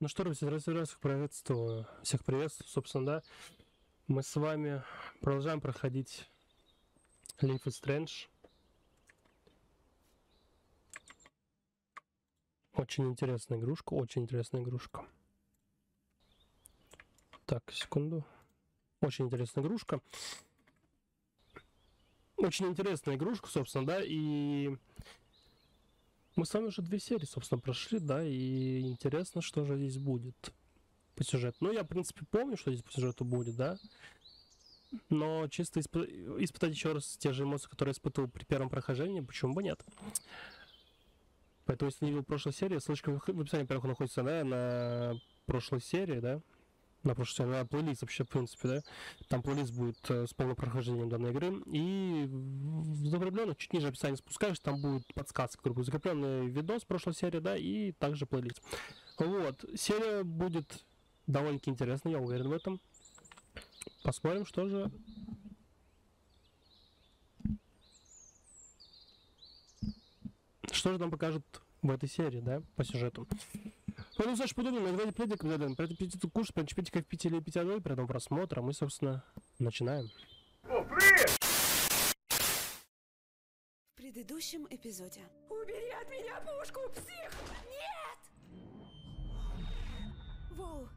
Ну что, друзья, раз, раз, приветствую. Всех приветствую, собственно, да. Мы с вами продолжаем проходить Life is Strange. Очень интересная игрушка, очень интересная игрушка. Так, секунду. Очень интересная игрушка. Очень интересная игрушка, собственно, да, и мы с вами уже две серии, собственно, прошли, да, и интересно, что же здесь будет по сюжету. Ну, я, в принципе, помню, что здесь по сюжету будет, да, но чисто исп... испытать еще раз те же эмоции, которые испытывал при первом прохождении, почему бы нет. Поэтому, если не видел прошлой серии, ссылочка в описании, во-первых, находится, да, на прошлой серии, да, на прошлой серии, на плейлист вообще, в принципе, да, там плейлист будет э, с полным прохождением данной игры, и закрепленных, чуть ниже описания спускаешь, там будет подсказка, грубо закрепленный видос прошлой серии, да, и также плейлист. Вот, серия будет довольно-таки интересная, я уверен в этом. Посмотрим, что же что же нам покажут в этой серии, да, по сюжету. Ну, Саша, подумай, давайте пледик, да, про аппетит кушать, пить как пить или пить одной, при этом просмотра, мы, собственно, начинаем. О, привет! В предыдущем эпизоде. Убери от меня пушку, псих! Нет! Воу,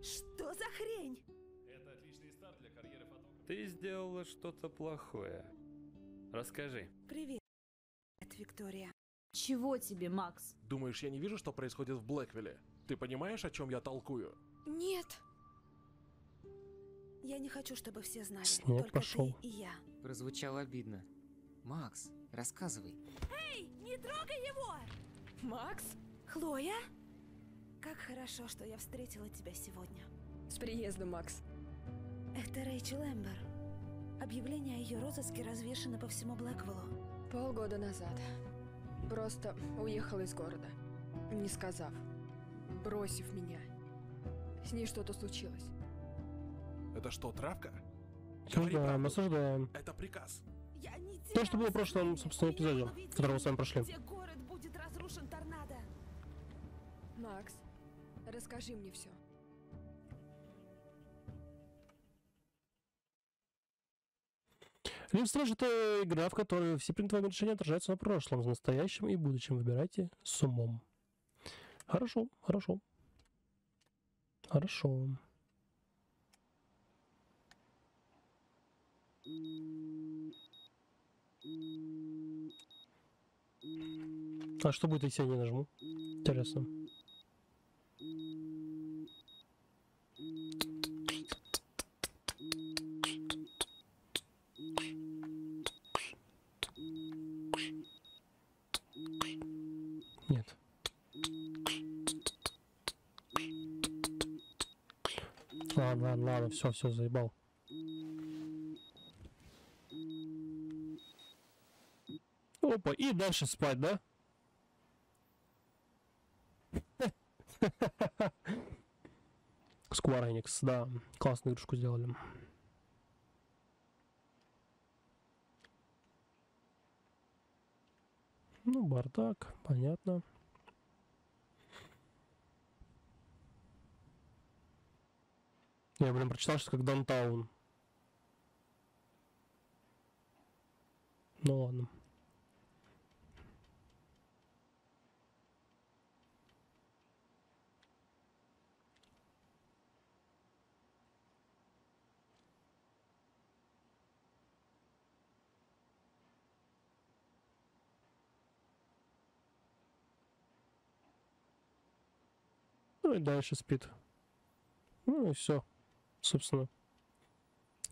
что за хрень? Это отличный старт для карьеры фотографа. Ты сделала что-то плохое. Расскажи. Привет, Виктория. Чего тебе, Макс? Думаешь, я не вижу, что происходит в Блэквилле? Ты понимаешь, о чем я толкую? Нет! Я не хочу, чтобы все знали. Снег Только пошел. ты и я. Прозвучало обидно. Макс, рассказывай. Эй, не трогай его! Макс, Хлоя? Как хорошо, что я встретила тебя сегодня. с приездом, Макс. Это Рэйчел Эмбер. Объявление о ее розыске развешено по всему Блэквиллу. Полгода назад. Просто уехала из города. Не сказав. Бросив меня. С ней что-то случилось. Это что, травка? Осуждаем, осуждаем. Это приказ. Я не То, что было в прошлом, собственно, эпизоде, который мы с вами прошли. Где город будет разрушен торнадо. Макс, расскажи мне все. Live Strange это игра, в которой все принятые решения отражаются на прошлом, в настоящем и будущем. Выбирайте с умом. Хорошо, хорошо. Хорошо. А что будет, если я не нажму? Интересно. Ладно, ладно, ладно, все, все, заебал. Опа, и дальше спать, да? Square Enix, да, классную игрушку сделали. Ну, бардак, понятно. Я, блин, прочитал, что как Даунтаун. Ну ладно. Ну и дальше спит. Ну и все. Собственно.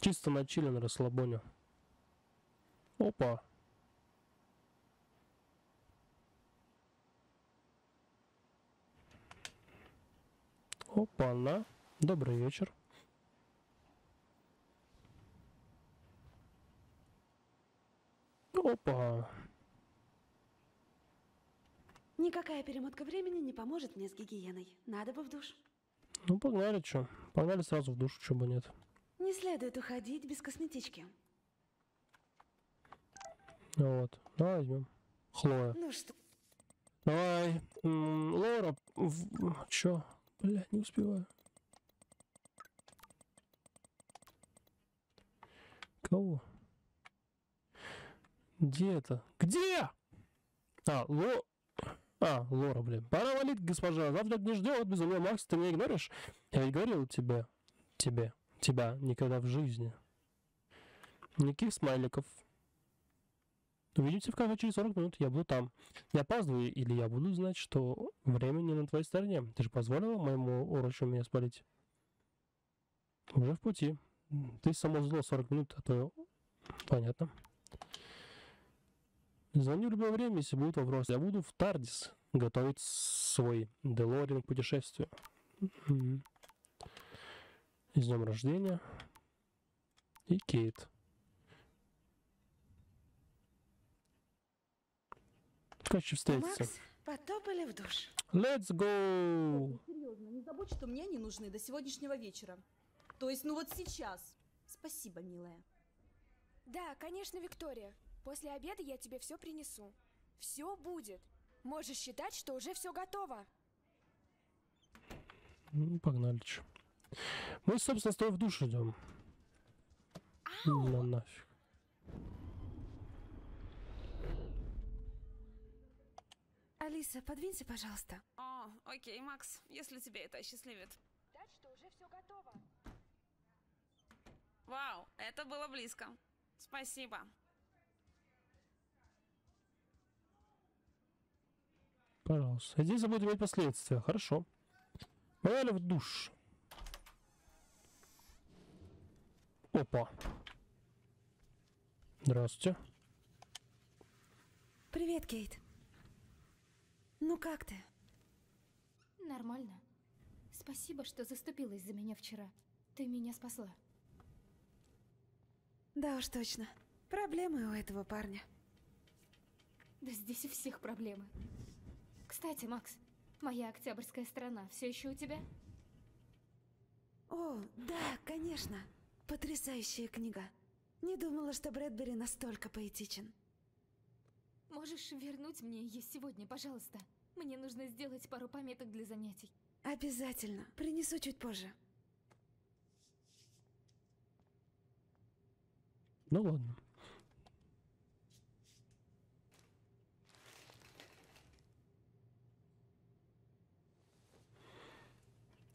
Чисто на чиле, на расслабоне. Опа. Опа-на. Добрый вечер. Опа. Никакая перемотка времени не поможет мне с гигиеной. Надо бы в душ. Ну, погнали, чё. Погнали сразу в душ, чего бы нет. Не следует уходить без косметички. Вот. Давай возьмем. Хлоя. Ну что, Давай. М, Лора. В... Чё? Бля, не успеваю. Кого? Где это? Где? А, Ло... А, Лора, блин. Пора валить, госпожа. Завтрак не ждет. Безумно, Макс, ты меня игноришь? Я ведь говорил тебе. Тебе. Тебя. Никогда в жизни. Никаких смайликов. Увидимся в кафе через 40 минут. Я буду там. Я опаздываю, или я буду знать, что время не на твоей стороне. Ты же позволила моему урочу меня спалить? Уже в пути. Ты само зло 40 минут, а то... Понятно. Звони в любое время, если будут вопросы. Я буду в Тардис готовить свой Делориан к путешествию. Мгм. С днем рождения. И Кейт. Короче, встретиться. Макс, потопали в душ. Let's go! Серьезно, не забудь, что мне они нужны до сегодняшнего вечера. То есть, ну вот сейчас. Спасибо, милая. Да, конечно, Виктория. После обеда я тебе все принесу. Все будет. Можешь считать, что уже все готово. Ну, погнали, чё. Мы, собственно, с тобой в душ идем. На нафиг. Алиса, подвинься, пожалуйста. О, окей, Макс, если тебе это осчастливит. Считать, что уже все готово. Вау, это было близко. Спасибо. Пожалуйста. Здесь будет иметь последствия. Хорошо. Погнали в душ. Опа. Здравствуйте. Привет, Кейт. Ну как ты? Нормально. Спасибо, что заступилась за меня вчера. Ты меня спасла. Да уж точно. Проблемы у этого парня. Да здесь у всех проблемы. Кстати, Макс, моя октябрьская страна все еще у тебя? О, да, конечно. Потрясающая книга. Не думала, что Брэдбери настолько поэтичен. Можешь вернуть мне ее сегодня, пожалуйста? Мне нужно сделать пару пометок для занятий. Обязательно. Принесу чуть позже. Ну ладно.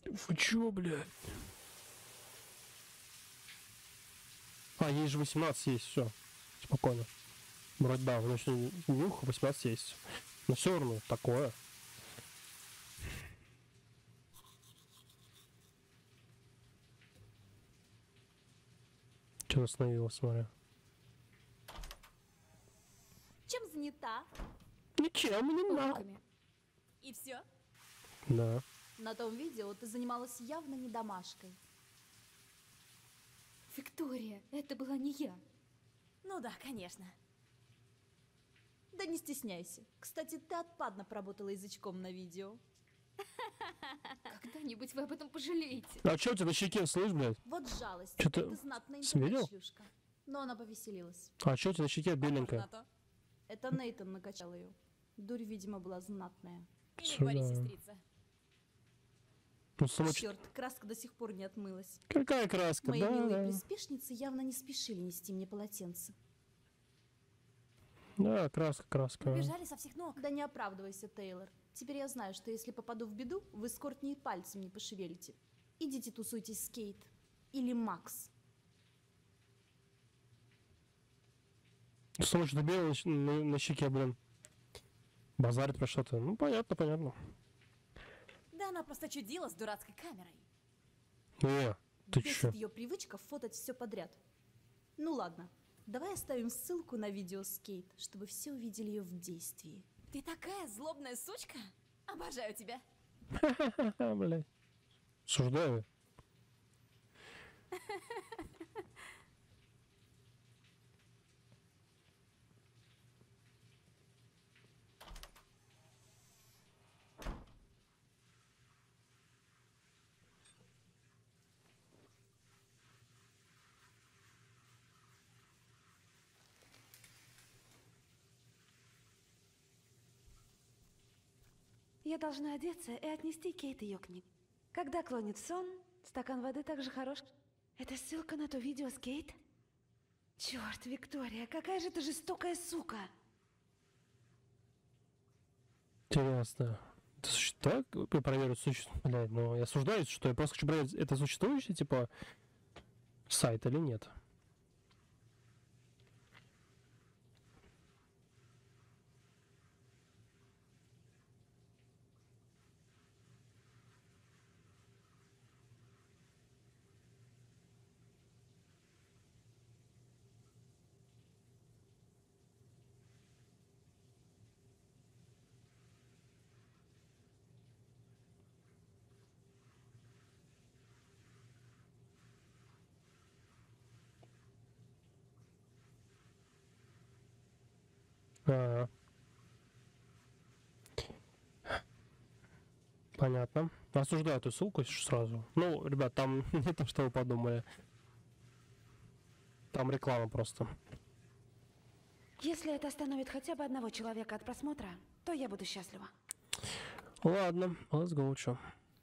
Вы чё, блядь? А, ей же 18 есть, все. Спокойно. Вроде да, ну если нюх 18 есть. Но все равно такое. Че остановилась, смотря? Чем занята? Ничем, не надо. Уроками. И все? Да. На том видео ты занималась явно не домашкой. Виктория, это была не я. Ну да, конечно. Да не стесняйся. Кстати, ты отпадно поработала язычком на видео. Когда-нибудь вы об этом пожалеете. А чё у тебя на щеке, слышь, блядь? Вот жалость. Чё-то ты знатная интернет-шлюшка. Но она повеселилась. А чё у тебя на щеке беленькая? Это Нейтан накачал ее. Дурь, видимо, была знатная. Сюда. Ну, чё- Черт, краска до сих пор не отмылась. Какая краска, Мои да, милые да. приспешницы явно не спешили нести мне полотенце. Да, краска, краска. Бежали со всех ног. Да не оправдывайся, Тейлор. Теперь я знаю, что если попаду в беду, вы с Кортни и пальцем не пошевелите. Идите тусуйтесь с Кейт. Или Макс. На, щ- на- на щеке, блин. Базарит про что-то. Ну, понятно, понятно. Она просто чудила с дурацкой камерой. Не, ты чё? Бесит ее привычка фотать все подряд. Ну ладно, давай оставим ссылку на видео с Кейт, чтобы все увидели ее в действии. Ты такая злобная сучка? Обожаю тебя. Блядь. Суждаю. Я должна одеться и отнести Кейт ее книг. Когда клонит сон, стакан воды также хорош. Это ссылка на то видео с Кейт? Черт, Виктория, какая же ты жестокая сука! Интересно. Это суще- так я проверю существует. Ну я осуждаю, что я просто хочу проверить, это существующий, типа, сайт или нет. А. Понятно. Осуждаю эту ссылку сразу. Ну, ребят, там не то, что вы подумали. Там реклама просто. Если это остановит хотя бы одного человека от просмотра, то я буду счастлива. Ладно, let's go, чё.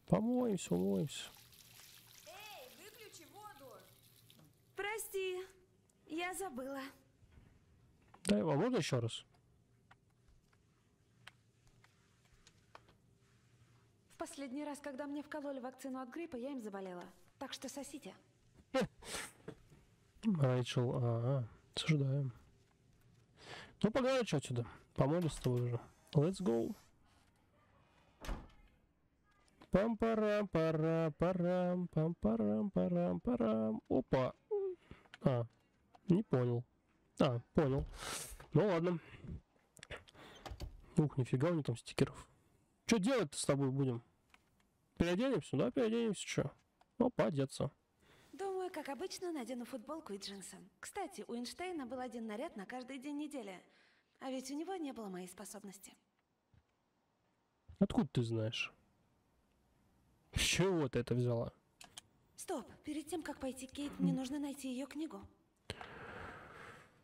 Помоемся, умоемся. Прости, я забыла. Да, а можно еще раз? Последний раз, когда мне вкололи вакцину от гриппа, я им заболела. Так что сосите. Рэйчел, ага, осуждаем. Ну, погнали, что отсюда? Помолись с тобой уже. Let's go. пам парам пара парам пам парам парам парам Опа. А, не понял. А, понял. Ну ладно. Ух, нифига у них там стикеров. Что делать-то с тобой будем? Переоденемся, да? Переоденемся, что? Опа, одеться. Думаю, как обычно, надену футболку и джинсы. Кстати, у Эйнштейна был один наряд на каждый день недели. А ведь у него не было моей способности. Откуда ты знаешь? С чего ты это взяла? Стоп, перед тем, как пойти к Кейт, мне нужно найти ее книгу.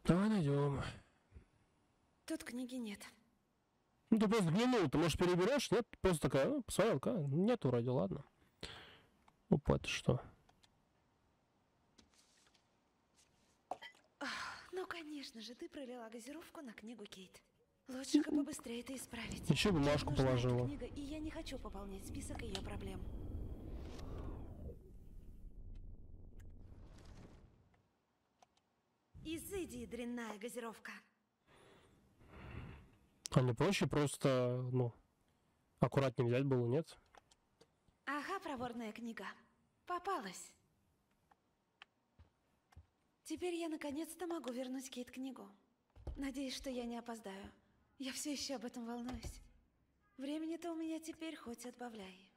Давай найдем. Тут книги нет. Ну ты просто взглянул, ты может переберешь? Нет, просто такая, ну, посмотрел, какая? Нету вроде, ладно. Опа, это что? Ну, конечно же, ты пролила газировку на книгу Кейт. Лучше бы побыстрее это исправить. Еще бумажку положила. книга, и я не хочу пополнять список ее проблем. Изыди, дрянная газировка. А не проще просто, ну, аккуратнее взять было, нет? Ага, проворная книга. Попалась. Теперь я наконец-то могу вернуть Кейт книгу. Надеюсь, что я не опоздаю. Я все еще об этом волнуюсь. Времени-то у меня теперь хоть отбавляй.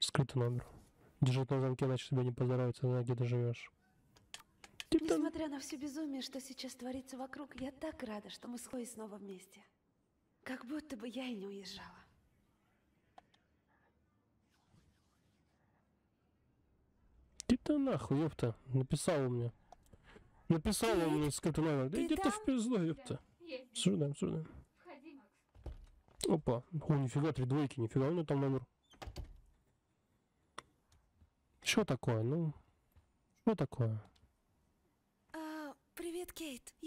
Скрытый номер. Держит на замке, иначе тебе не поздоровится, знай, где ты живешь. Типа, Несмотря на все безумие, что сейчас творится вокруг, я так рада, что мы с Хлоей снова вместе. Как будто бы я и не уезжала. Иди ты нахуй, ёпта. Написал мне. Написал он мне скрытый номер. Да иди ты в пизду, ёпта. Входи, Макс. Опа. О, нифига, три двойки, нифига у него там номер. Что такое? Ну, что такое?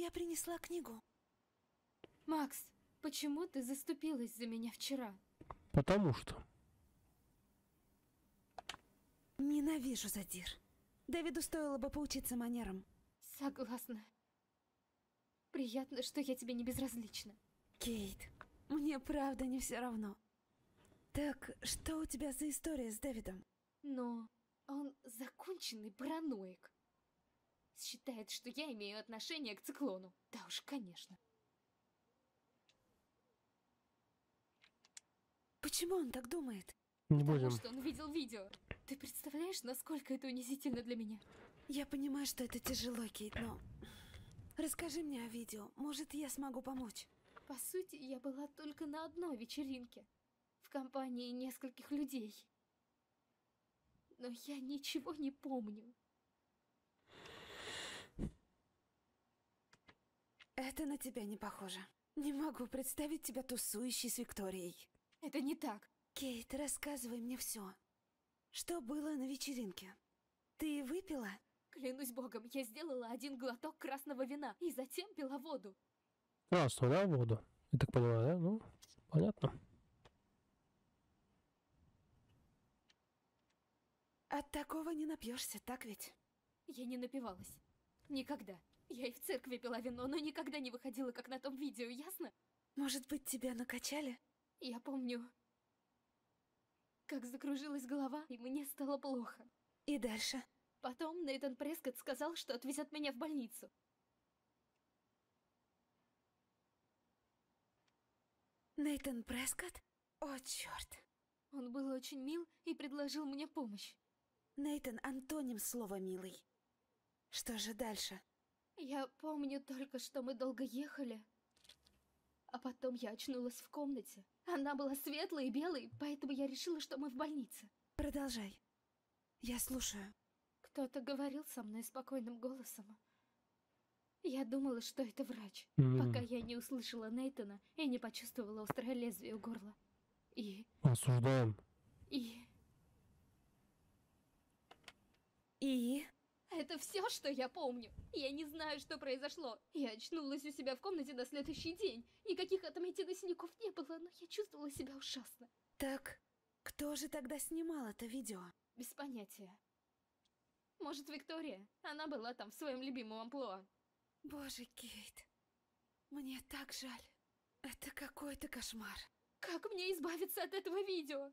Я принесла книгу. Макс, почему ты заступилась за меня вчера? Потому что. Ненавижу задир. Дэвиду стоило бы поучиться манерам. Согласна. Приятно, что я тебе не безразлична. Кейт, мне правда не все равно. Так, что у тебя за история с Дэвидом? Но он законченный параноик. Считает, что я имею отношение к циклону. Да уж, конечно. Почему он так думает? Не Потому будем. что он видел видео. Ты представляешь, насколько это унизительно для меня? Я понимаю, что это тяжело, Кейт, но... Расскажи мне о видео. Может, я смогу помочь. По сути, я была только на одной вечеринке. В компании нескольких людей. Но я ничего не помню. Это на тебя не похоже. Не могу представить тебя тусующей с Викторией. Это не так. Кейт, рассказывай мне все. Что было на вечеринке? Ты выпила? Клянусь богом, я сделала один глоток красного вина и затем пила воду. Красную, да, воду? Я так понимаю, да? Ну, понятно. От такого не напьешься, так ведь? Я не напивалась. Никогда. Я и в церкви пила вино, но никогда не выходила, как на том видео, ясно? Может быть, тебя накачали? Я помню, как закружилась голова, и мне стало плохо. И дальше? Потом Нейтан Прескотт сказал, что отвезет меня в больницу. Нейтан Прескотт? О, черт. Он был очень мил и предложил мне помощь. Нейтан антоним слова «милый». Что же дальше? Я помню только, что мы долго ехали. А потом я очнулась в комнате. Она была светлой и белой, поэтому я решила, что мы в больнице. Продолжай. Я слушаю. Кто-то говорил со мной спокойным голосом. Я думала, что это врач, М. пока я не услышала Нейтана и не почувствовала острое лезвие у горла. И... Осуждаем. и... И? Это все, что я помню. Я не знаю, что произошло. Я очнулась у себя в комнате на следующий день. Никаких отметин и синяков не было, но я чувствовала себя ужасно. Так, кто же тогда снимал это видео? Без понятия. Может, Виктория? Она была там в своем любимом амплуа. Боже, Кейт. Мне так жаль. Это какой-то кошмар. Как мне избавиться от этого видео?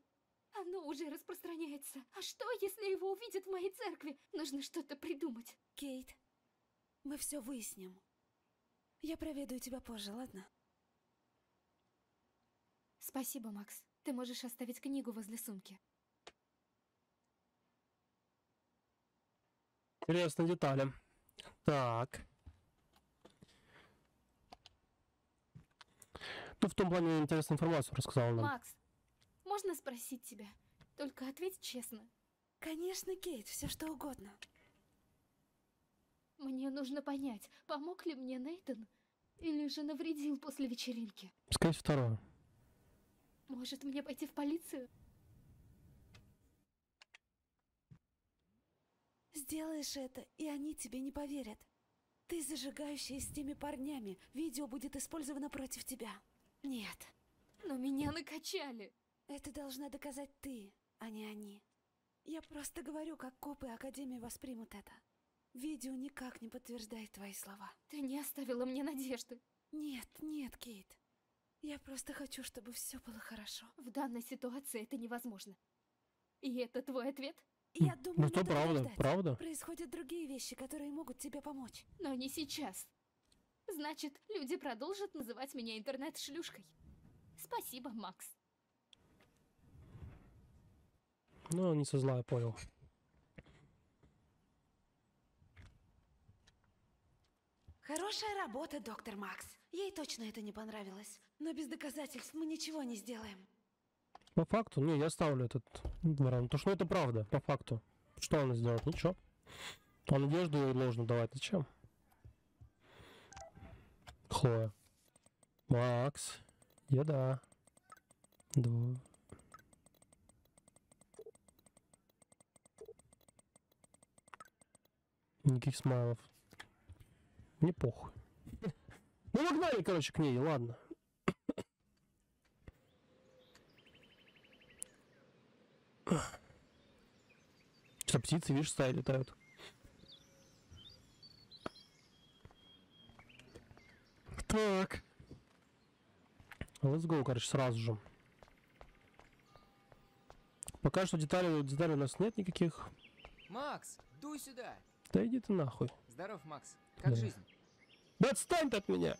Оно уже распространяется. А что, если его увидят в моей церкви? Нужно что-то придумать. Кейт, мы все выясним. Я проведу тебя позже, ладно? Спасибо, Макс. Ты можешь оставить книгу возле сумки. Интересные детали. Так. Ну, в том плане интересную информацию рассказал нам. Макс, можно спросить тебя? Только ответь честно. Конечно, Кейт, все что угодно. Мне нужно понять, помог ли мне Нейтан или же навредил после вечеринки. Всего, второе. Может, мне пойти в полицию? Сделаешь это, и они тебе не поверят. Ты зажигающая с теми парнями. Видео будет использовано против тебя. Нет, Но меня накачали. Это должна доказать ты, а не они. Я просто говорю, как копы Академии воспримут это. Видео никак не подтверждает твои слова. Ты не оставила мне надежды. Нет, нет, Кейт. Я просто хочу, чтобы все было хорошо. В данной ситуации это невозможно. И это твой ответ? Я думаю, Ну, то надо правда, подождать. правда. Происходят другие вещи, которые могут тебе помочь. Но не сейчас. Значит, люди продолжат называть меня интернет-шлюшкой. Спасибо, Макс. Ну, не со зла, я понял. Хорошая работа, доктор Макс. Ей точно это не понравилось. Но без доказательств мы ничего не сделаем. По факту, не, я ставлю этот вариант. Потому что ну, это правда, по факту. Что она сделает? Ничего. А надежду ей ложно давать. Зачем? Хлоя. Макс. Еда. Два. Никаких смайлов. Не похуй. Ну, погнали, короче, к ней, ладно. Что, птицы, видишь, стаи летают. Так. Let's go, короче, сразу же. Пока что деталей, деталей у нас нет никаких. Макс, дуй сюда. Да иди ты нахуй. Здоров, Макс. Как Да. жизнь? Да отстань от меня!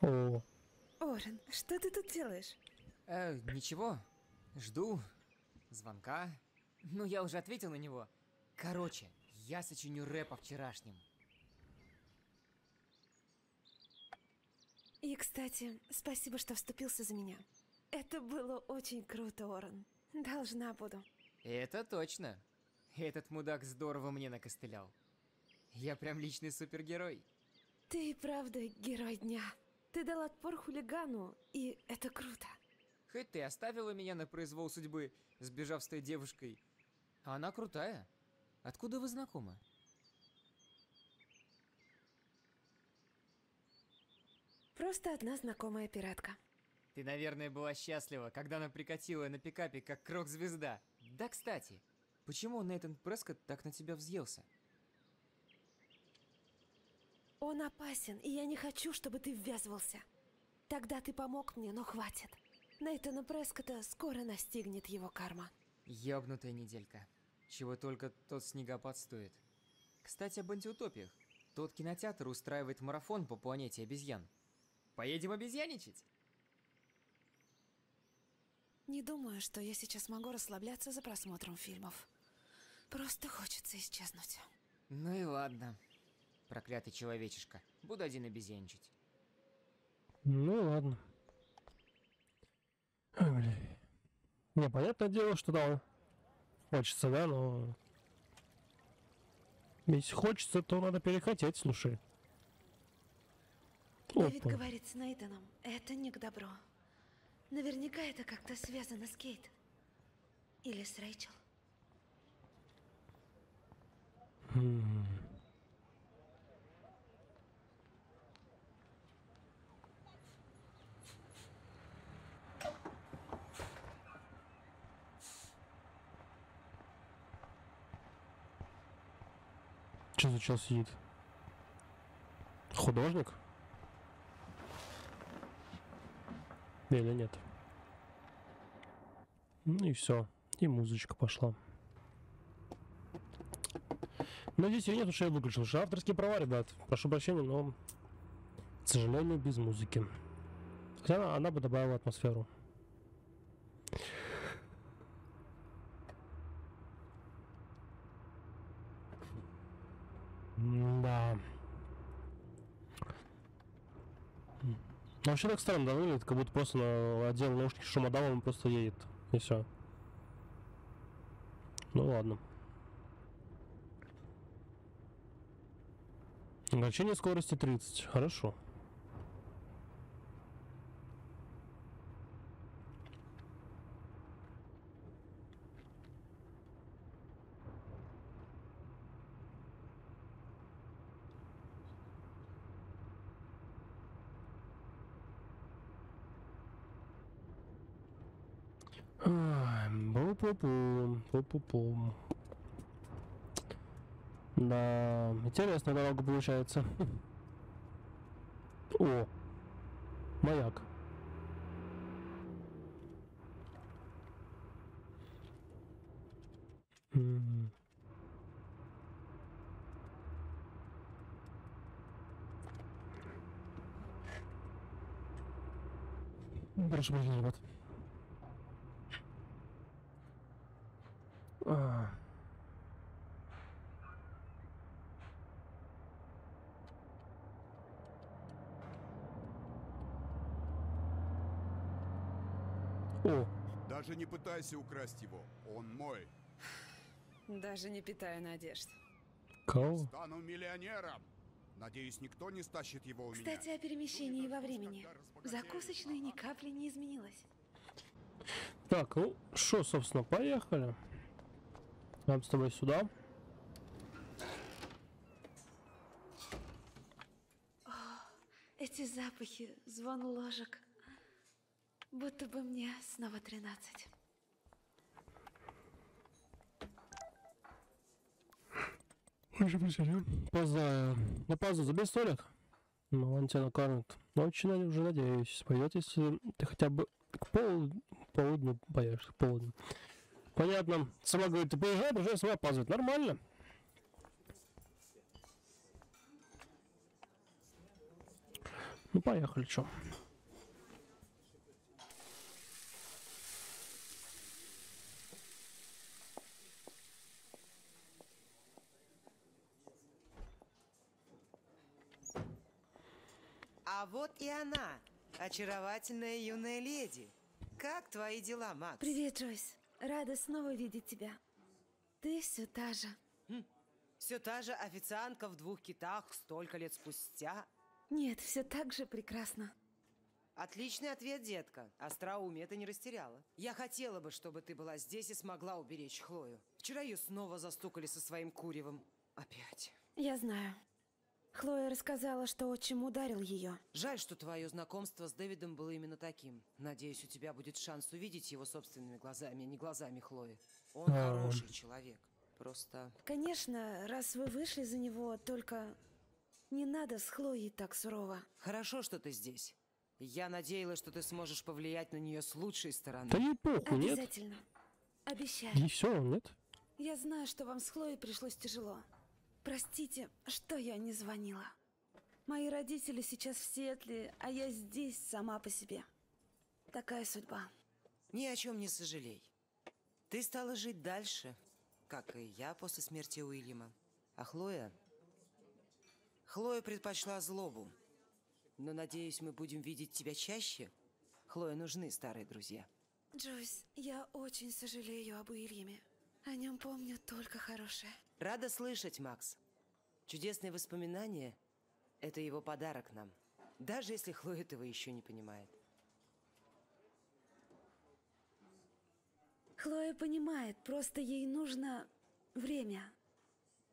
О, Орен, что ты тут делаешь? Э, ничего. Жду звонка. Ну, я уже ответил на него. Короче, я сочиню рэп о вчерашнем. И, кстати, спасибо, что вступился за меня. Это было очень круто, Орен. Должна буду. Это точно. Этот мудак здорово мне накостылял. Я прям личный супергерой. Ты и правда герой дня. Ты дал отпор хулигану, и это круто. Хоть ты оставила меня на произвол судьбы, сбежав с той девушкой. А она крутая. Откуда вы знакомы? Просто одна знакомая пиратка. Ты, наверное, была счастлива, когда она прикатила на пикапе, как крок-звезда. Да, кстати, почему Нейтан Прескотт так на тебя взъелся? Он опасен, и я не хочу, чтобы ты ввязывался. Тогда ты помог мне, но хватит. Нейтана Прескота скоро настигнет его карма. Ёбнутая неделька. Чего только тот снегопад стоит. Кстати, об антиутопиях. Тот кинотеатр устраивает марафон по планете обезьян. Поедем обезьяничать? Не думаю, что я сейчас могу расслабляться за просмотром фильмов. Просто хочется исчезнуть. Ну и ладно. Проклятый человечишка. Буду один обезьяничать. Ну ладно. Ой, бля. Не, понятное дело, что да, хочется, да, но... Если хочется, то надо перехотеть, слушай. Дэвид Опа. говорит с Нейтаном, это не к добру. Наверняка это как-то связано с Кейт. Или с Рэйчел. М. Что за чел сидит? Художник? Или нет? Ну и все. И музычка пошла. Надеюсь, ее нет, что я выключил. Что авторские права, ребят. Прошу прощения, но, к сожалению, без музыки. Хотя она, она бы добавила атмосферу. Да. Ну, вообще так странно, да, выглядит, как будто просто на отдел наушники шумодавом просто едет. И все. Ну ладно. Ограничение скорости 30. Хорошо. Ай, Бу-пу-пу, пу-пу-пу. Да, интересная дорога получается. О, маяк. М. Прошу прощения, ребят. А. О, Даже не пытайся украсть его. Он мой. Даже не питаю надежд. кого? Стану миллионером. Надеюсь, никто не стащит его у меня. Кстати, о перемещении во времени. В закусочной ни капли не изменилось. Так, ну что, собственно, поехали. Нам с тобой сюда. Эти запахи, звон ложек. Будто бы мне снова 13. Прошу прощения. Поза. На паузу забей столик. Ну, он тебя накормит. Но очень уже надеюсь. Пойдет, если ты хотя бы к пол... полудню поешь. К полудню. Понятно. Сама говорит, ты поезжай, уже сама опаздывает. Нормально. Ну, поехали, чё. А вот и она, очаровательная юная леди. Как твои дела, Макс? Привет, Джойс. Рада снова видеть тебя. Ты все та же. Все та же официантка в двух китах столько лет спустя. Нет, все так же прекрасно. Отличный ответ, детка. Остроумие ты не растеряла. Я хотела бы, чтобы ты была здесь и смогла уберечь Хлою. Вчера ее снова застукали со своим куревом. Опять. Я знаю. Хлоя рассказала, что отчим ударил ее. Жаль, что твое знакомство с Дэвидом было именно таким. Надеюсь, у тебя будет шанс увидеть его собственными глазами, а не глазами Хлои. Он А. хороший человек. Просто... Конечно, раз вы вышли за него, только не надо с Хлоей так сурово. Хорошо, что ты здесь. Я надеялась, что ты сможешь повлиять на нее с лучшей стороны. Да ей похуй, нет? Обязательно. Обещаю. И все, нет? Я знаю, что вам с Хлоей пришлось тяжело. Простите, что я не звонила. Мои родители сейчас в Сиэтле, а я здесь сама по себе. Такая судьба. Ни о чем не сожалей. Ты стала жить дальше, как и я после смерти Уильяма. А Хлоя... Хлоя предпочла злобу. Но, надеюсь, мы будем видеть тебя чаще. Хлое нужны старые друзья. Джойс, я очень сожалею об Уильяме. О нем помню только хорошее. Рада слышать, Макс. Чудесные воспоминания — это его подарок нам. Даже если Хлоя этого еще не понимает. Хлоя понимает, просто ей нужно время.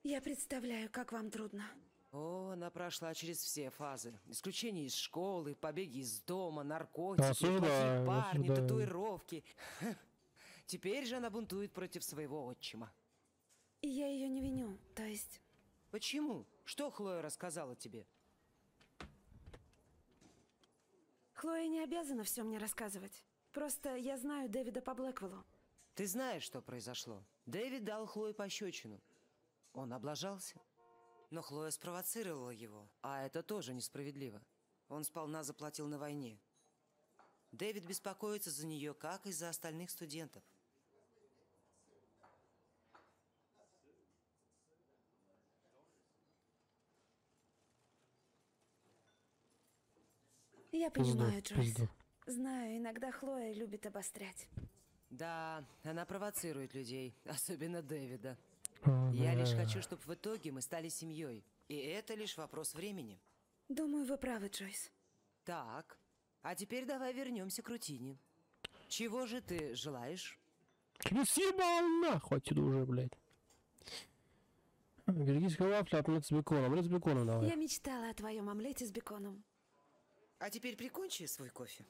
Я представляю, как вам трудно. О, она прошла через все фазы. Исключение из школы, побеги из дома, наркотики, Осуждаю, парни, осуждаю. татуировки. Теперь же она бунтует против своего отчима. И я ее не виню, то есть... Почему? Что Хлоя рассказала тебе? Хлоя не обязана все мне рассказывать. Просто я знаю Дэвида по Блэквеллу. Ты знаешь, что произошло. Дэвид дал Хлое пощечину. Он облажался. Но Хлоя спровоцировала его, а это тоже несправедливо. Он сполна заплатил на войне. Дэвид беспокоится за нее, как и за остальных студентов. Я Пизду, понимаю, Джойс. пизду. Знаю, иногда Хлоя любит обострять. Да, она провоцирует людей, особенно Дэвида. А, Я лишь да. хочу, чтобы в итоге мы стали семьей. И это лишь вопрос времени. Думаю, вы правы, Джойс. Так, а теперь давай вернемся к рутине. Чего же ты желаешь? Съебал нахуй отсюда уже, блядь. Бельгийская вафля, омлет с беконом. Омлет с беконом давай. Я мечтала о твоем омлете с беконом. А теперь прикончи свой кофе.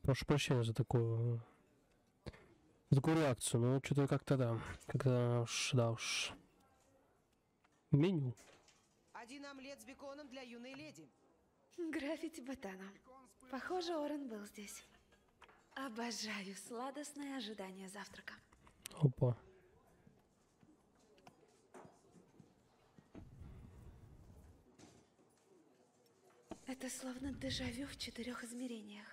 Прошу прощения за такую... За такую реакцию, но что-то как-то да. Как-то уж, да уж. Меню. Один омлет с беконом для юной леди. Граффити ботана. Похоже, Орен был здесь. Обожаю сладостное ожидание завтрака. Опа. Это словно дежавю в четырех измерениях.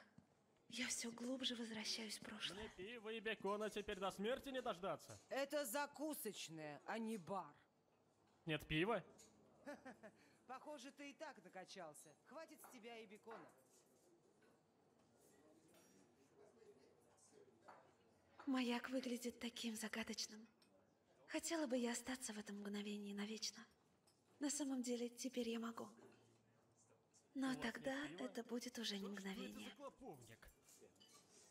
Я все глубже возвращаюсь в прошлое. Пиво и бекона теперь до смерти не дождаться. Это закусочная, а не бар. Нет пива? Похоже, ты и так накачался. Хватит с тебя и бекона. Маяк выглядит таким загадочным. Хотела бы я остаться в этом мгновении навечно. На самом деле, теперь я могу. Но тогда это будет уже не мгновение.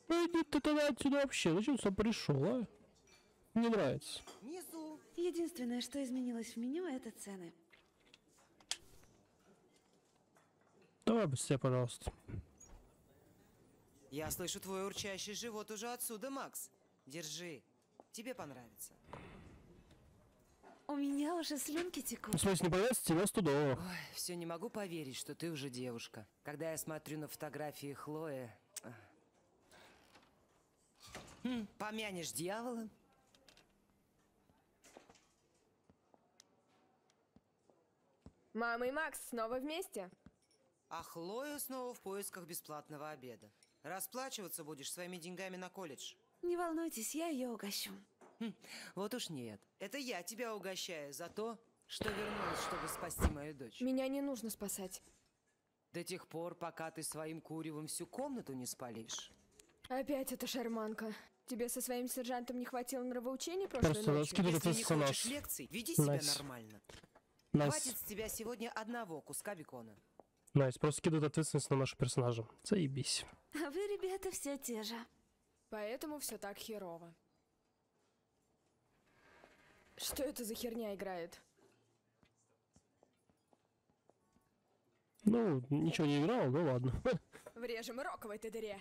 Иди ты тогда отсюда вообще. Зачем сюда пришел, а? Не нравится. Внизу. Единственное, что изменилось в меню, это цены. Давай быстрее, пожалуйста. Я слышу твой урчащий живот уже отсюда, Макс. Держи. Тебе понравится. У меня уже слюнки текут. В смысле, не понравится тебе студово. Ой, все не могу поверить, что ты уже девушка. Когда я смотрю на фотографии Хлои... ах. Хм, помянешь дьявола? Мама и Макс снова вместе? А Хлоя снова в поисках бесплатного обеда. Расплачиваться будешь своими деньгами на колледж. Не волнуйтесь, я ее угощу. Хм, вот уж нет. Это я тебя угощаю за то, что вернулась, чтобы спасти мою дочь. Меня не нужно спасать. До тех пор, пока ты своим куревом всю комнату не спалишь. Опять эта шарманка. Тебе со своим сержантом не хватило нравоучений прошлой Просто ночью? Если не хочешь нас. лекций, веди себя nice. нормально. Nice. Хватит с тебя сегодня одного куска бекона. Nice, просто кидают ответственность на нашу персонажа. Заебись. А вы, ребята, все те же. Поэтому все так херово. Что это за херня играет? Ну, ничего не играл, ну ладно. Врежем рок в этой дыре.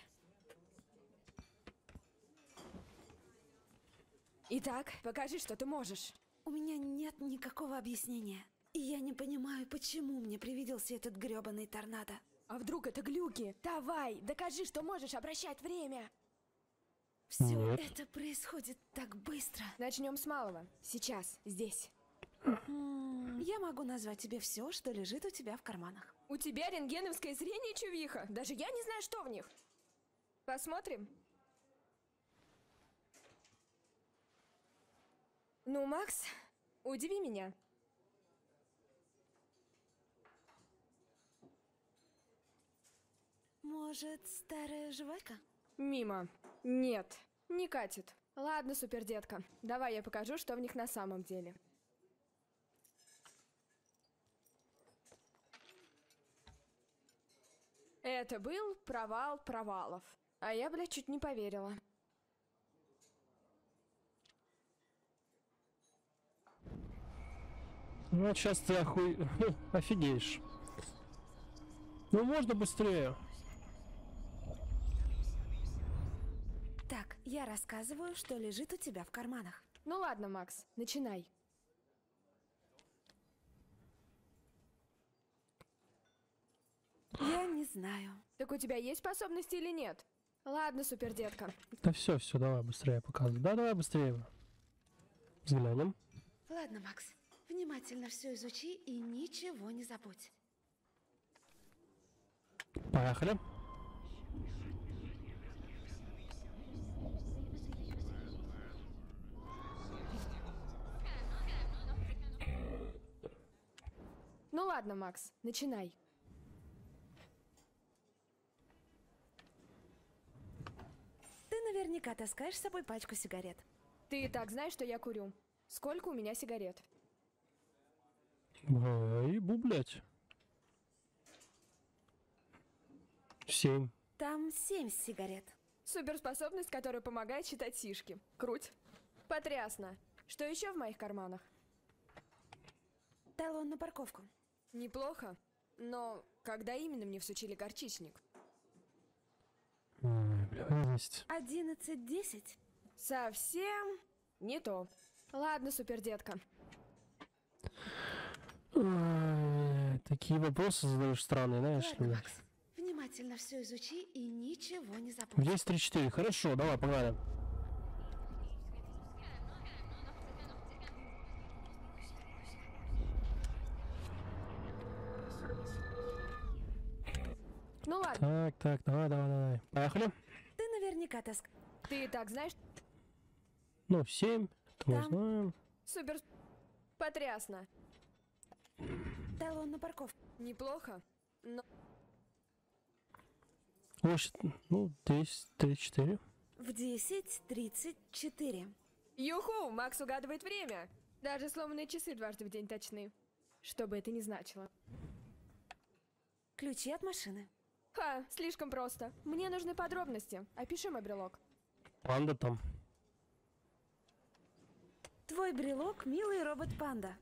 Итак, покажи, что ты можешь. У меня нет никакого объяснения. И я не понимаю, почему мне привиделся этот грёбаный торнадо. А вдруг это глюки? Давай, докажи, что можешь обращать время. Все Нет. это происходит так быстро. Начнем с малого. Сейчас, здесь. Я могу назвать тебе все, что лежит у тебя в карманах. У тебя рентгеновское зрение, чувиха. Даже я не знаю, что в них. Посмотрим. Ну, Макс, удиви меня. Может, старая жвачка? Мимо. Нет, не катит. Ладно, супердетка, давай я покажу, что в них на самом деле. Это был провал провалов. А я, блядь, чуть не поверила. Ну, сейчас ты охуй... офигеешь. Ну, можно быстрее. Так, я рассказываю, что лежит у тебя в карманах. Ну ладно, Макс, начинай. Я не знаю. Так у тебя есть способности или нет? Ладно, супердетка. Да все, все, давай быстрее показывай. Да, давай быстрее. Взглянем. Ладно, Макс, внимательно все изучи и ничего не забудь. Поехали. Ну ладно, Макс, начинай. Ты наверняка таскаешь с собой пачку сигарет. Ты и так знаешь, что я курю. Сколько у меня сигарет? Эй, блядь. Семь. Там семь сигарет. Суперспособность, которая помогает считать сишки. Круть. Потрясно. Что еще в моих карманах? Талон на парковку. Неплохо. Но когда именно мне всучили горчичник? Одиннадцать десять. Совсем не то. Ладно, супердетка. Такие вопросы задаешь странные, знаешь Ладно, ли. Макс, внимательно все изучи и ничего не забудь. 10, 3, 4. Хорошо, давай, погнали. Так, так, давай, давай, давай. Поехали. Ты наверняка таск... Ты и так знаешь? Ну, 7. Это мы знаем. Супер... Потрясно. Талон на парковку. Неплохо. Но... Ой, ну, 10, 3, 4. В десять тридцать четыре. Юху, Макс угадывает время. Даже сломанные часы дважды в день точны. Что бы это ни значило. Ключи от машины. Ха, слишком просто. Мне нужны подробности. Опиши мой брелок. Панда там. Твой брелок, милый робот-панда.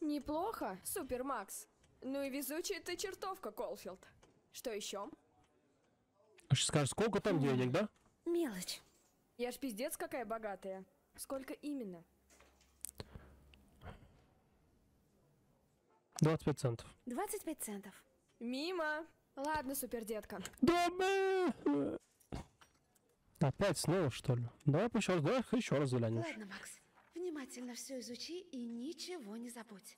Неплохо, Супер Макс. Ну и везучая ты чертовка, Колфилд. Что еще? А сейчас скажешь, сколько там денег, да? Мелочь. Я ж пиздец какая богатая. Сколько именно? 25 центов. 25 центов. Мимо. Ладно, супердетка. Да, бля. Опять снова, что ли? Давай еще раз, давай еще раз глянем. Ладно, Макс, внимательно все изучи и ничего не забудь.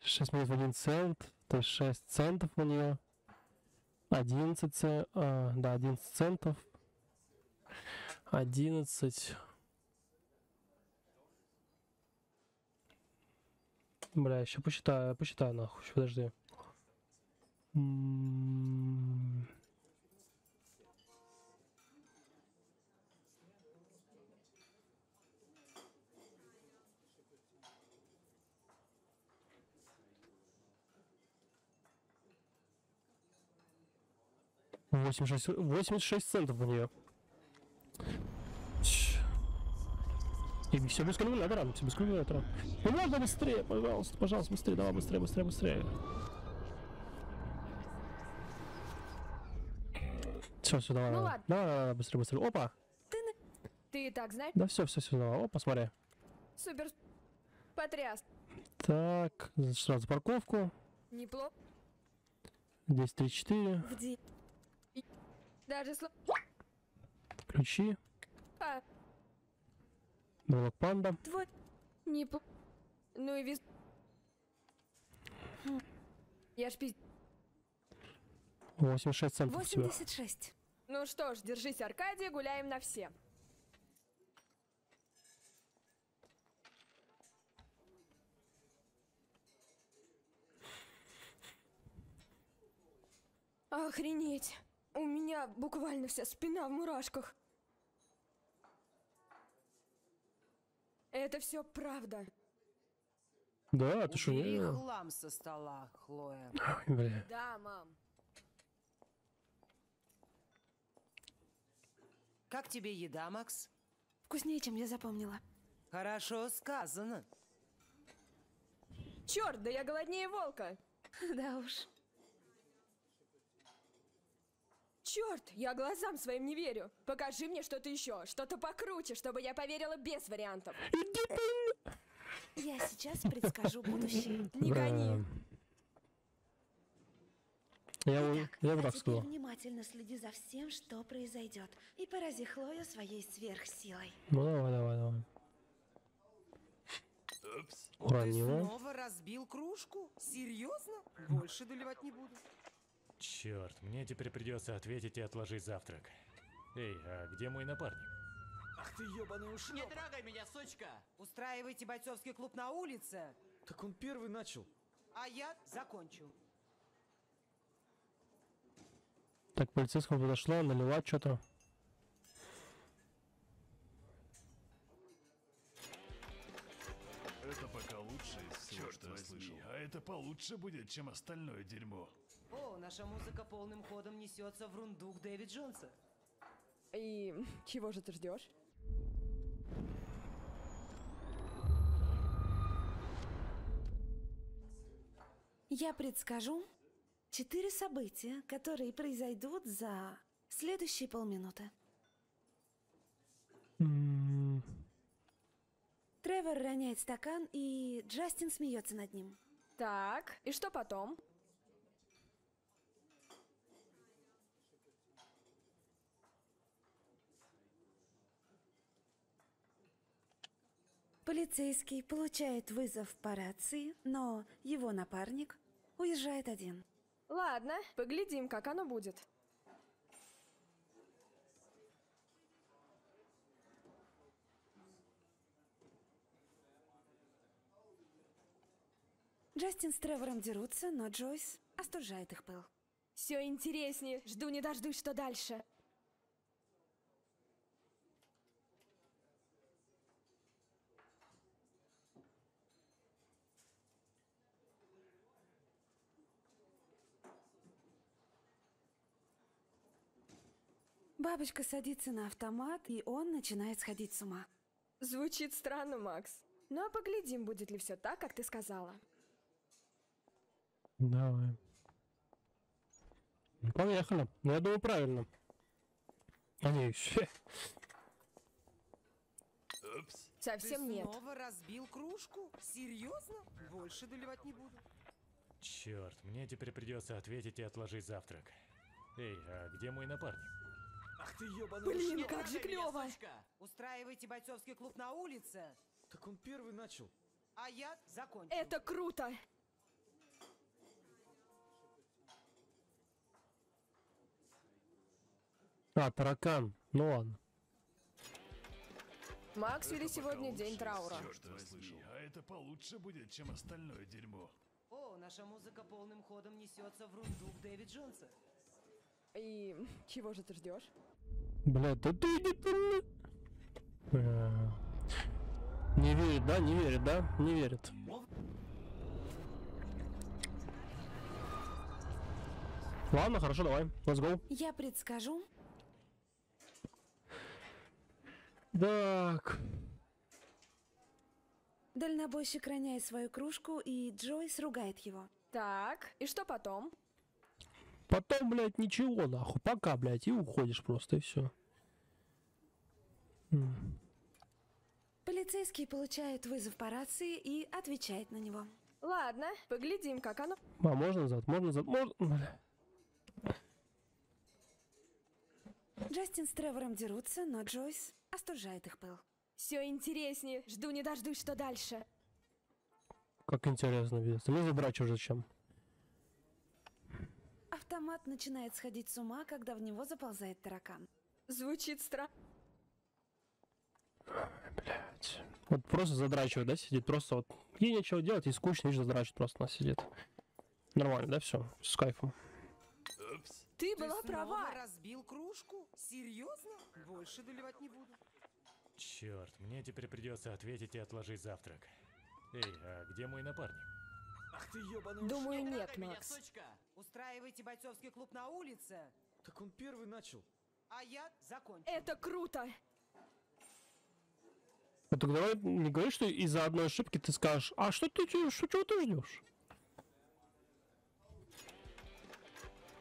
Шесть минут в один цент, то есть 6 центов у нее. 11 центов, да, 11 центов. 11. Бля, еще посчитаю, посчитаю нахуй, подожди. М, 86, 86 центов у нее. И все без калькулятора, все без калькулятора. Ну можно быстрее, пожалуйста, пожалуйста, быстрее, давай быстрее, быстрее, быстрее. Все, все, давай. Ну давай. ладно. Давай, давай, давай, быстрее, быстрее. Опа! Ты и так знаешь? Да все, все, все, давай. Опа, смотри. Супер. Потряс. Так, сразу парковку. Неплохо. 10, 3, 4. Где? Даже сло... Ключи. А, Блок панда. твой... Неплохо. Ну и вис... Я ж пиз... 86 центов у тебя. 86. Ну что ж, держись, Аркадий, гуляем на все. Охренеть! У меня буквально вся спина в мурашках. Это все правда. Да, ты что, Убери не... хлам со стола, Хлоя. Ой, бля. Да, мам. Как тебе еда, Макс? Вкуснее, чем я запомнила. Хорошо сказано. Черт, да я голоднее волка. Да уж. Черт, я глазам своим не верю. Покажи мне что-то еще, что-то покруче, чтобы я поверила без вариантов. Я сейчас предскажу будущее. Не гони. Я, у- я А теперь внимательно следи за всем, что произойдет. И порази Хлою своей сверхсилой. Ну давай, давай, давай. Ты Уронила. снова разбил кружку? Серьезно? Больше доливать не буду. Черт, мне теперь придется ответить и отложить завтрак. Эй, а где мой напарник? Ах ты ебаный ушлеп. Не трогай меня, сучка! Устраивайте бойцовский клуб на улице, Так он первый начал. а я закончу. Так, полицейского подошла, налила что-то. Это пока лучше из всего, что я слышал. А это получше будет, чем остальное дерьмо. О, наша музыка полным ходом несется в рундук Дэвид Джонса. И чего же ты ждешь? Я предскажу четыре события, которые произойдут за следующие полминуты. М, Тревор роняет стакан, и Джастин смеется над ним. Так, и что потом? Полицейский получает вызов по рации, но его напарник уезжает один. Ладно, поглядим, как оно будет. Джастин с Тревором дерутся, но Джойс остужает их пыл. Все интереснее. Жду не дождусь, что дальше. Бабочка садится на автомат, и он начинает сходить с ума. Звучит странно, Макс. Но поглядим, будет ли все так, как ты сказала. Давай. Ну, поехали. Ну, я думаю, правильно. Надеюсь. Совсем Ты нет. снова разбил кружку? Серьезно? Больше доливать не буду. Черт, мне теперь придется ответить и отложить завтрак. Эй, а где мой напарник? Ах ты ебаный Блин, ушлеп. как же клево! Устраивайте бойцовский клуб на улице, Так он первый начал. а я закончу. Это круто! А, таракан. Ну ладно. Макс или сегодня день траура? Черт возьми, а это получше будет, чем остальное дерьмо. О, наша музыка полным ходом несется в рундук Дэвид Джонса. И чего же ты ждешь? Бля, да ты не ты- Э, Не верит, да? Не верит, да? Не верит. Ладно, хорошо, давай. Let's go. Я предскажу. Так. Дальнобойщик роняет свою кружку, и Джойс ругает его. Так, и что потом? Потом, блядь, ничего, нахуй. Пока, блядь, и уходишь просто, и все. Полицейский получает вызов по рации и отвечает на него. Ладно, поглядим, как оно. А можно назад? Можно назад? Можно? Джастин с Тревором дерутся, но Джойс остужает их пыл. Все интереснее. Жду не дождусь, что дальше. Как интересно, видится. Мне задрачиваешь зачем? Автомат начинает сходить с ума, когда в него заползает таракан. Звучит странно. Блять. Вот просто задрачивает, да, сидит? Просто вот ей нечего делать, ей скучно, видишь, задрачивает просто она сидит. Нормально, да, все, с кайфом. Ты Ты была снова права. разбил кружку? Серьезно? Больше доливать не буду. Черт, мне теперь придется ответить и отложить завтрак. Эй, а где мой напарник? Ах ты ёбаный Думаю, нет, Макс. Устраиваете бойцовский клуб на улице, Так он первый начал. а я закончу. Это круто. Ну так давай не говори, что из-за одной ошибки ты скажешь, а что ты, что, чего ты ждешь?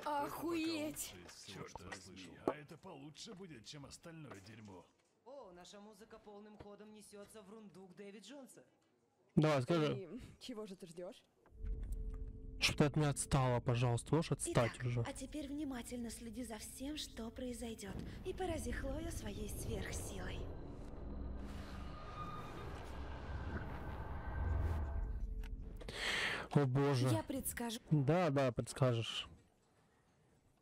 Охуеть. Черт возьми, а это получше будет, чем остальное дерьмо. О, наша музыка полным ходом несется в рундук Дэвид Джонса. Давай, скажи, И чего же ты ждешь? Что ты от меня отстала, пожалуйста, можешь отстать Итак, уже. а теперь внимательно следи за всем, что произойдет, и порази Хлою своей сверхсилой. О боже. Я предскажу. Да, да, предскажешь.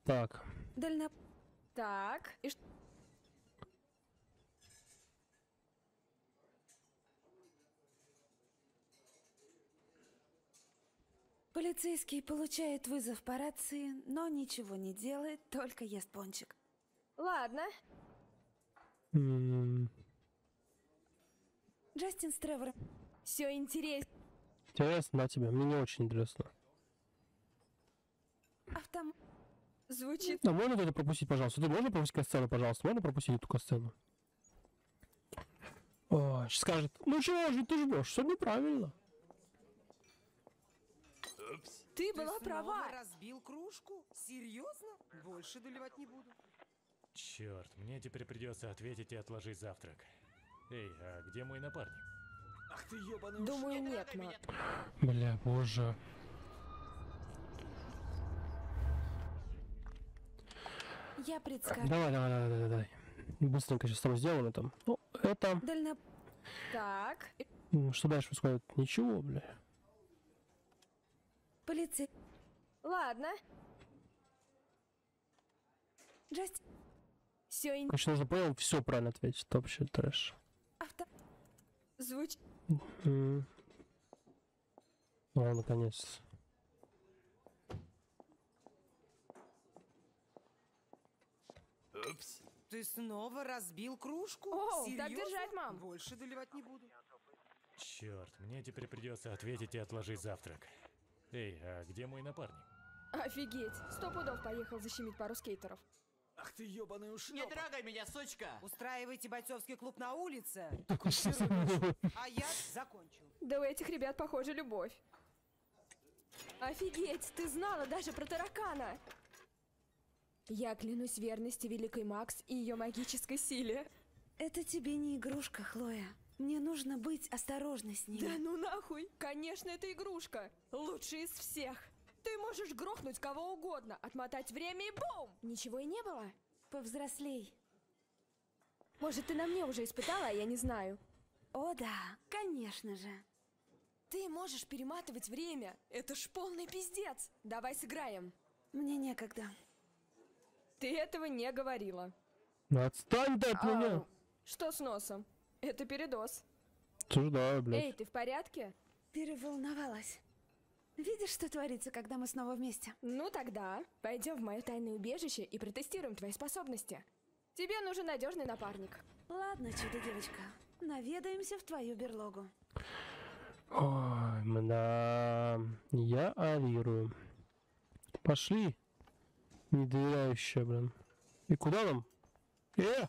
Так, Дально... Так, и что? Полицейский получает вызов по рации, но ничего не делает, только ест пончик. Ладно. Джастин с Тревором. Все интересно. интересно, тебе? Мне не очень интересно. Автом... Звучит. Да, можно это пропустить, пожалуйста? Ты можно пропустить сцену, пожалуйста? Можно пропустить эту сцену? О, щас скажет, ну чего же ты ждешь? Все неправильно. Ты была снова права. разбил кружку? Серьезно? Больше доливать не буду. Черт, мне теперь придется ответить и отложить завтрак. Эй, а где мой напарник? Ах ты ёбаный Думаю, нет, Макс. Бля, боже. Я предскажу. Давай, давай, давай, давай, давай. Быстренько сейчас с тобой сделаем это. Ну, это... Дально... Так, Что дальше происходит? Ничего, бля. Полицей... ладно. Джастин... Все интересно. Короче, нужно, понял, все правильно ответить. Это вообще трэш. Авто... Звучит. М. Ну, наконец. Упс. Ты снова разбил кружку? О, так Серьезно? держать, мам. Больше доливать не буду. Черт, мне теперь придется ответить и отложить завтрак. Эй, а где мой напарник? Офигеть. Сто пудов поехал защемить пару скейтеров. Ах ты ёбаный уж. Не трогай меня, сучка! Устраиваете бойцовский клуб на улице, Такой смешной. а я закончу. Да у этих ребят, похоже, любовь. Офигеть, ты знала даже про таракана. Я клянусь верности Великой Макс и ее магической силе. Это тебе не игрушка, Хлоя. Мне нужно быть осторожной с ней. Да ну нахуй! Конечно, это игрушка! Лучший из всех! Ты можешь грохнуть кого угодно, отмотать время и бум! Ничего и не было. Повзрослей. Может, ты на мне уже испытала, а я не знаю. О да, конечно же. Ты можешь перематывать время. Это ж полный пиздец. Давай сыграем. Мне некогда. Ты этого не говорила. Ну отстань ты от Ау. меня. Что с носом? Это передоз. Осуждаю, блядь. Эй, ты в порядке? Переволновалась. Видишь, что творится, когда мы снова вместе? Ну тогда, пойдем в мое тайное убежище и протестируем твои способности. Тебе нужен надежный напарник. Ладно, чудо-девочка. Наведаемся в твою берлогу. Ой, мда. Я авирую. Пошли. Недоверяющая, блин. И куда нам? Э!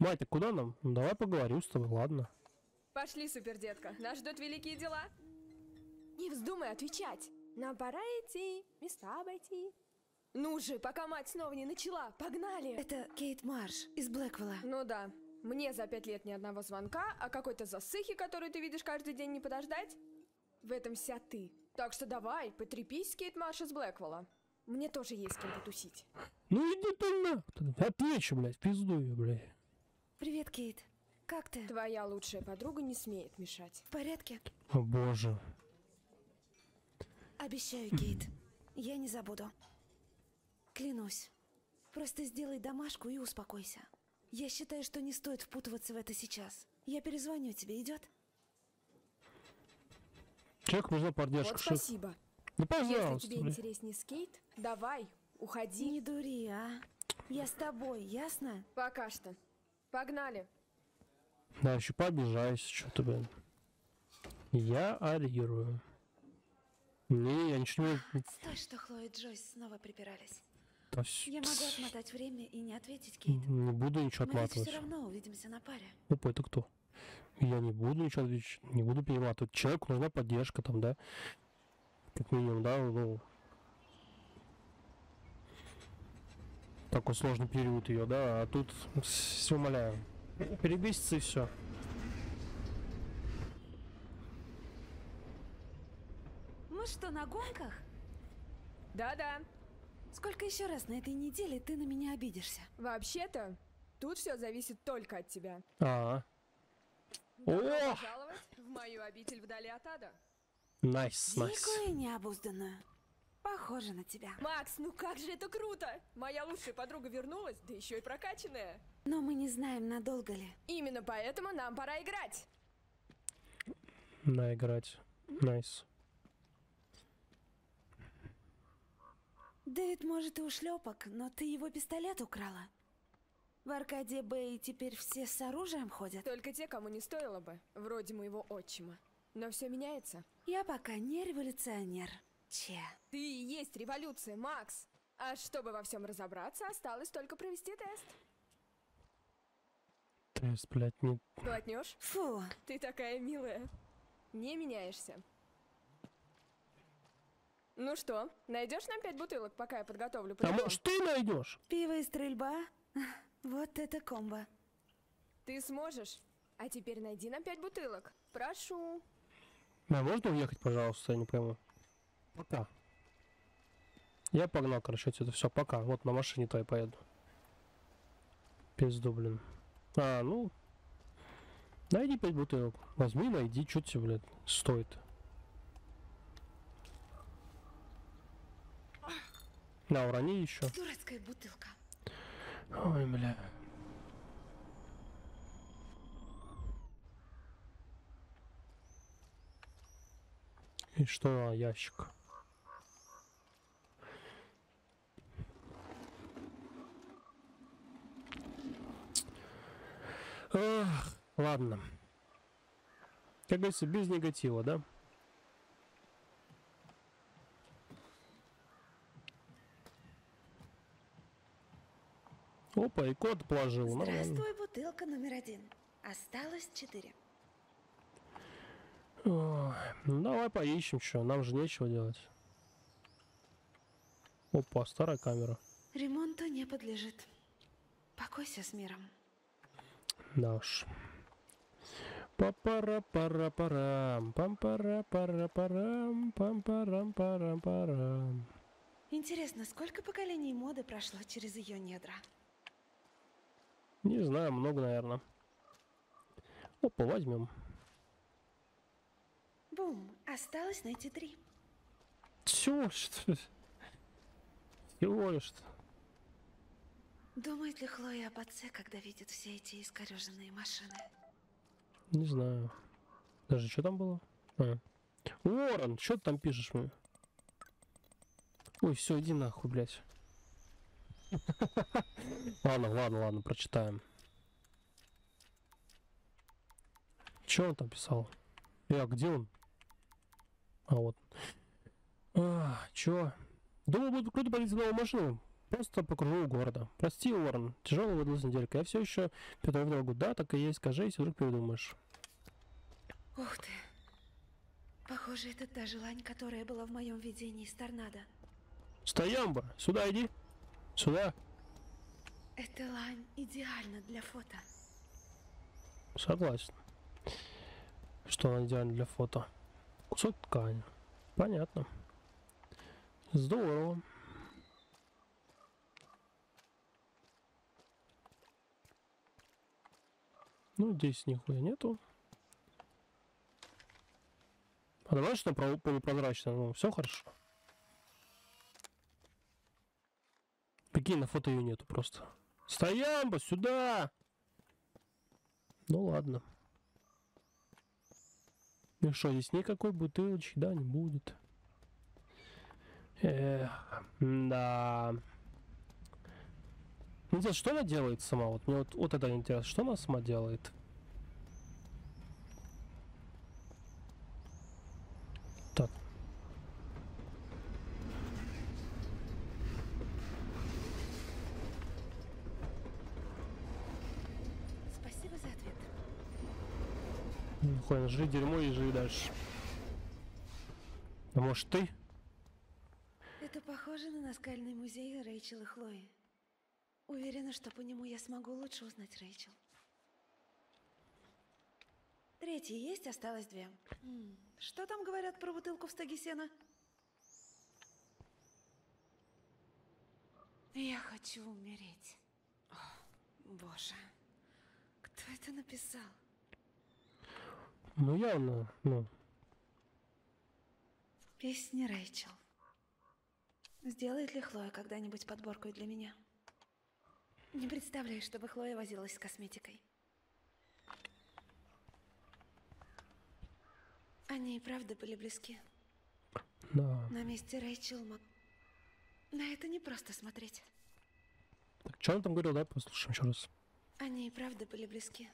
Мать, ты куда нам? Ну, давай поговорю с тобой, ладно. Пошли, супердетка. Нас ждут великие дела. Не вздумай отвечать. Нам пора идти, места обойти. Ну же, пока мать снова не начала, погнали! Это Кейт Марш из Блэквелла. Ну да, мне за пять лет ни одного звонка, а какой-то засыхи, который ты видишь каждый день, не подождать? В этом вся ты. Так что давай, потрепись Кейт Марш из Блэквелла. Мне тоже есть с кем потусить. Ну иди ты нахуй. Отвечу, блядь, пизду ее, блядь. Привет, Кейт. Как ты? Твоя лучшая подруга не смеет мешать. В порядке? О боже. Обещаю, Кейт. Я не забуду. Клянусь. Просто сделай домашку и успокойся. Я считаю, что не стоит впутываться в это сейчас. Я перезвоню тебе, идет? Человеку нужна поддержка. Вот спасибо. Ну, Если пожалуйста, тебе блядь. интереснее скейт, давай, уходи. Не дури, а? Я с тобой, ясно? Пока что. Погнали. Да, еще пообижайся, что-то, блин. Я орирую. Не, я ничего не... Стой, что Хлоя и Джойс снова припирались. Да Я могу отмотать время и не ответить, Кейт. Не буду ничего Мы отматывать. все равно увидимся на паре. Опа, это кто? Я не буду ничего отвечать, не буду перематывать. Человеку нужна поддержка там, да? Как минимум, да, ну... Такой сложный период ее, да, а тут, все умоляю, перебесится и все. Мы что, на гонках? Да-да. Сколько еще раз на этой неделе ты на меня обидишься? Вообще-то, тут все зависит только от тебя. А, Добро О! пожаловать в мою обитель вдали от ада. nice, nice. Дикую и необузданную. Похоже на тебя. Макс, ну как же это круто! Моя лучшая подруга вернулась, да еще и прокачанная. Но мы не знаем, надолго ли. Именно поэтому нам пора играть. Наиграть. Nice. Дэвид, может, и ушлепок, но ты его пистолет украла. В Аркадии Бэй теперь все с оружием ходят. Только те, кому не стоило бы, вроде моего отчима. Но все меняется. Я пока не революционер. Че? Ты и есть революция, Макс. А чтобы во всем разобраться, осталось только провести тест. Тест, блядь, не... Глотнешь? Фу. Ты такая милая. Не меняешься. Ну что, найдешь нам пять бутылок, пока я подготовлю А полигон? может ты найдешь? Пиво и стрельба? Вот это комбо. Ты сможешь. А теперь найди нам пять бутылок. Прошу. А можно уехать, пожалуйста, я не пойму. Пока. Я погнал, короче, отсюда. Все, пока. Вот на машине твоей поеду. Пизду, блин. А, ну... Найди пять бутылок. Возьми, найди, что тебе, блядь, стоит. На, урони еще. Дурацкая бутылка. Ой, бля. И что, ящик? Ах, ладно. Как говорится, без негатива, да? Опа, и код положил. Нормально. Здравствуй, бутылка номер один. Осталось четыре. Ой, ну давай поищем что, нам же нечего делать. Опа, старая камера. Ремонту не подлежит. Покойся с миром. Да уж. папара пара парам пам пара пара парам пам парам парам парам Интересно, сколько поколений моды прошло через ее недра? Не знаю, много, наверное. Опа, возьмем. Бум, осталось найти три. Всего что Всего лишь Думает ли Хлоя об отце, когда видит все эти искореженные машины? Не знаю. Даже что там было? А. Уоррен, что ты там пишешь мне? Ой, все, иди нахуй, блядь. Ладно, ладно, ладно, прочитаем. Че он там писал? Я, где он? А, вот. А, чё? Думаю, будет круто полить новую машину. Просто покружу у города. Прости, Уоррен, тяжелая выдалась неделька. Я все еще петую в дорогу. Да, так и есть. Скажи, если вдруг передумаешь. Ух ты. Похоже, это та же лань, которая была в моем видении из торнадо. Стоямба, сюда иди. Сюда. Эта лань идеальна для фото. Согласен. Что она идеально для фото? Кусок ткани. Понятно. Здорово. Ну, здесь нихуя нету. А давай что про- полупрозрачно, ну, все хорошо. Прикинь, на фото ее нету просто. Стоямба, сюда! Ну ладно. Ну что, здесь никакой бутылочки, да, не будет. Эх, да. Интересно, что она делает сама? Вот мне вот, вот это интересно. Что она сама делает? Так. Спасибо за ответ. Нихуя, жри дерьмо и живи дальше. А может ты? Это похоже на наскальный музей Рэйчел и Хлои. Уверена, что по нему я смогу лучше узнать Рэйчел. Третий есть, осталось две. М, Что там говорят про бутылку в стоге сена? Я хочу умереть. О, боже. Кто это написал? Ну явно, ну. Песни Рэйчел. Сделает ли Хлоя когда-нибудь подборку для меня? Не представляю, чтобы Хлоя возилась с косметикой. Они и правда были близки. Да. На месте Рэйчел мог... На это не просто смотреть. Так, что он там говорил, да? Послушаем еще раз. Они и правда были близки.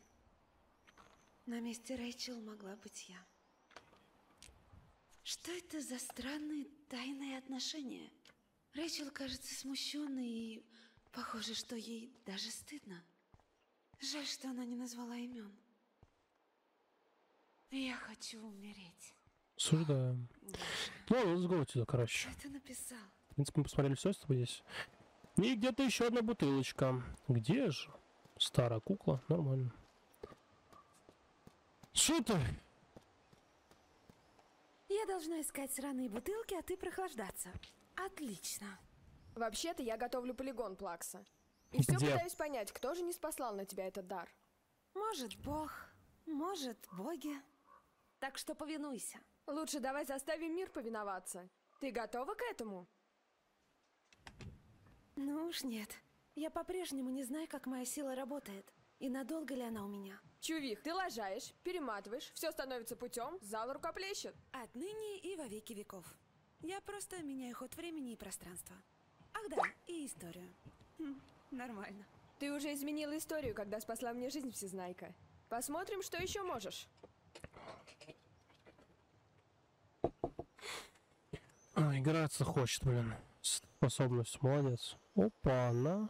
На месте Рэйчел могла быть я. Что это за странные тайные отношения? Рэйчел кажется смущенной и похоже, что ей даже стыдно. Жаль, что она не назвала имен. Я хочу умереть. Осуждаем. Ну, let's go отсюда, короче. Кто это написал? В принципе, мы посмотрели все с тобой здесь. И где-то еще одна бутылочка. Где же? Старая кукла. Нормально. Что ты? Я должна искать сраные бутылки, а ты прохлаждаться. Отлично. Вообще-то я готовлю полигон Плакса. И все Где? пытаюсь понять, кто же не спаслал на тебя этот дар. Может, Бог, может, боги. Так что повинуйся. Лучше давай заставим мир повиноваться. Ты готова к этому? Ну уж нет. Я по-прежнему не знаю, как моя сила работает. И надолго ли она у меня. Чувих, ты лажаешь, перематываешь, все становится путем, зал рукоплещет. Отныне и во веки веков. Я просто меняю ход времени и пространства. Ах да, и историю. Хм, нормально. Ты уже изменила историю, когда спасла мне жизнь, Всезнайка. Посмотрим, что еще можешь. А, играться хочет, блин. Способность, молодец. Опа, на.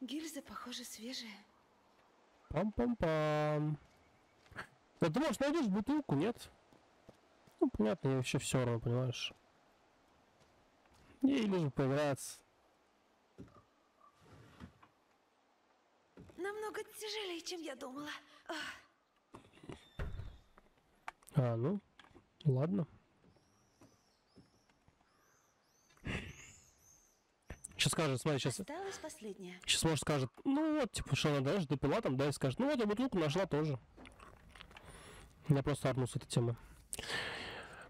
Гильзы, похоже, свежие. Пам-пам-пам. Да ты, может, найдешь бутылку, нет? Ну, понятно, ей вообще все равно, понимаешь? Ей лишь бы поиграться. Намного тяжелее, чем я думала. А, ну, ладно. Сейчас скажет, смотри, сейчас... Осталось последнее. Сейчас, может, скажет, ну вот, типа, что она, знаешь, допила там, да, и скажет, ну вот, я бутылку нашла тоже. Я просто орну с этой темы.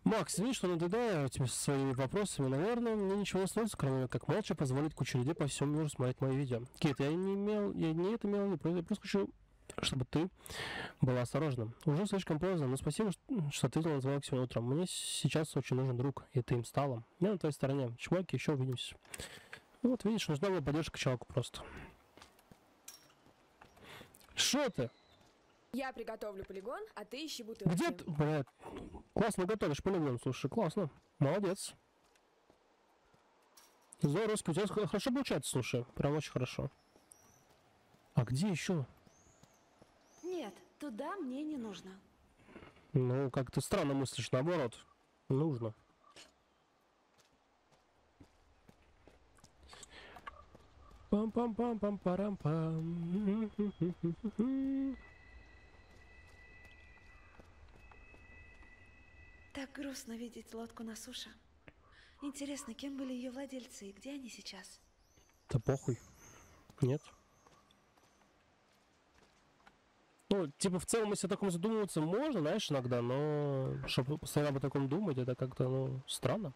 Макс, извини, что надоедаю тебе со своими вопросами. Наверное, мне ничего не остается, кроме как молча позволить куче людей по всему миру смотреть мои видео. Кит, я не имел, я не это имел я просто хочу, чтобы ты была осторожна. Уже слишком поздно, но спасибо, что- ты на звонок сегодня утром. Мне сейчас очень нужен друг, и ты им стала. Я на твоей стороне. Чмоки, еще увидимся. Ну Вот, видишь, нужна была поддержка человеку просто. Что ты? Я приготовлю полигон, а ты ищи бутылки. Где ты? Блядь, классно готовишь полигон, слушай, классно. Молодец. Здорово, у тебя хорошо получается, слушай. Прям очень хорошо. А где еще? Нет, туда мне не нужно. Ну, как ты странно мыслишь, наоборот. Нужно. Пам-пам-пам-пам-парам-пам. Так грустно видеть лодку на суше. Интересно, кем были ее владельцы и где они сейчас? Да похуй. Нет. Ну, типа, в целом, если о таком задумываться, можно, знаешь, иногда, но чтобы постоянно о таком думать, это как-то, ну, странно.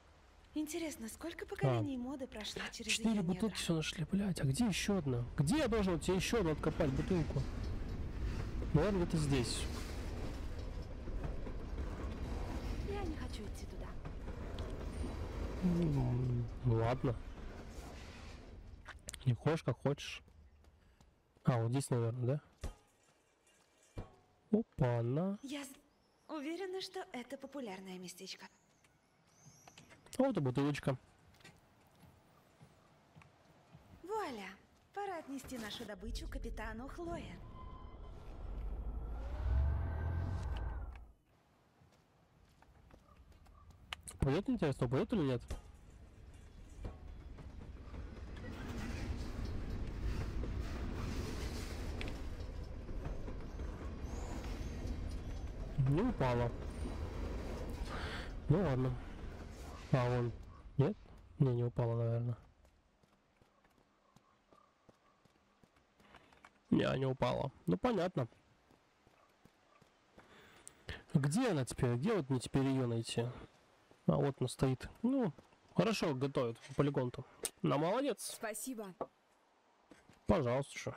Интересно, сколько поколений моды прошло через Четыре бутылки недра? все нашли, блядь, а где еще одна? Где я должен тебе еще одну откопать бутылку? Наверное, где-то здесь. Я не хочу идти туда. М, Ну ладно. Не хочешь, как хочешь. А, вот здесь, наверное, да? Опа, на. Я уверена, что это популярное местечко. Вот и бутылочка. Вуаля! Пора отнести нашу добычу капитану Хлое. Пойдет, интересно, пойдет или нет? Не упала. Ну ладно. А он... Нет? Не, не упала, наверное. Не, не упала. Ну понятно. Где она теперь? Где вот мне теперь ее найти? А вот она стоит. Ну, хорошо, готовит по полигон-то. На молодец. Спасибо. Пожалуйста, что.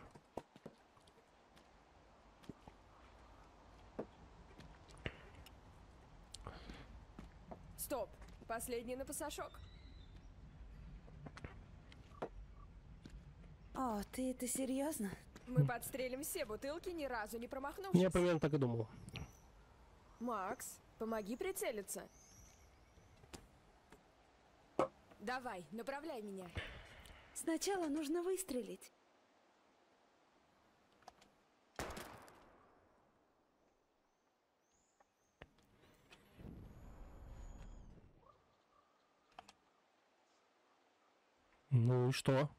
Стоп. Последний на пасашок. О, ты это серьезно? Мы подстрелим все бутылки, ни разу не промахнувшись. Я примерно так и думал. Макс, помоги прицелиться. Давай, направляй меня. Сначала нужно выстрелить. Ну и что?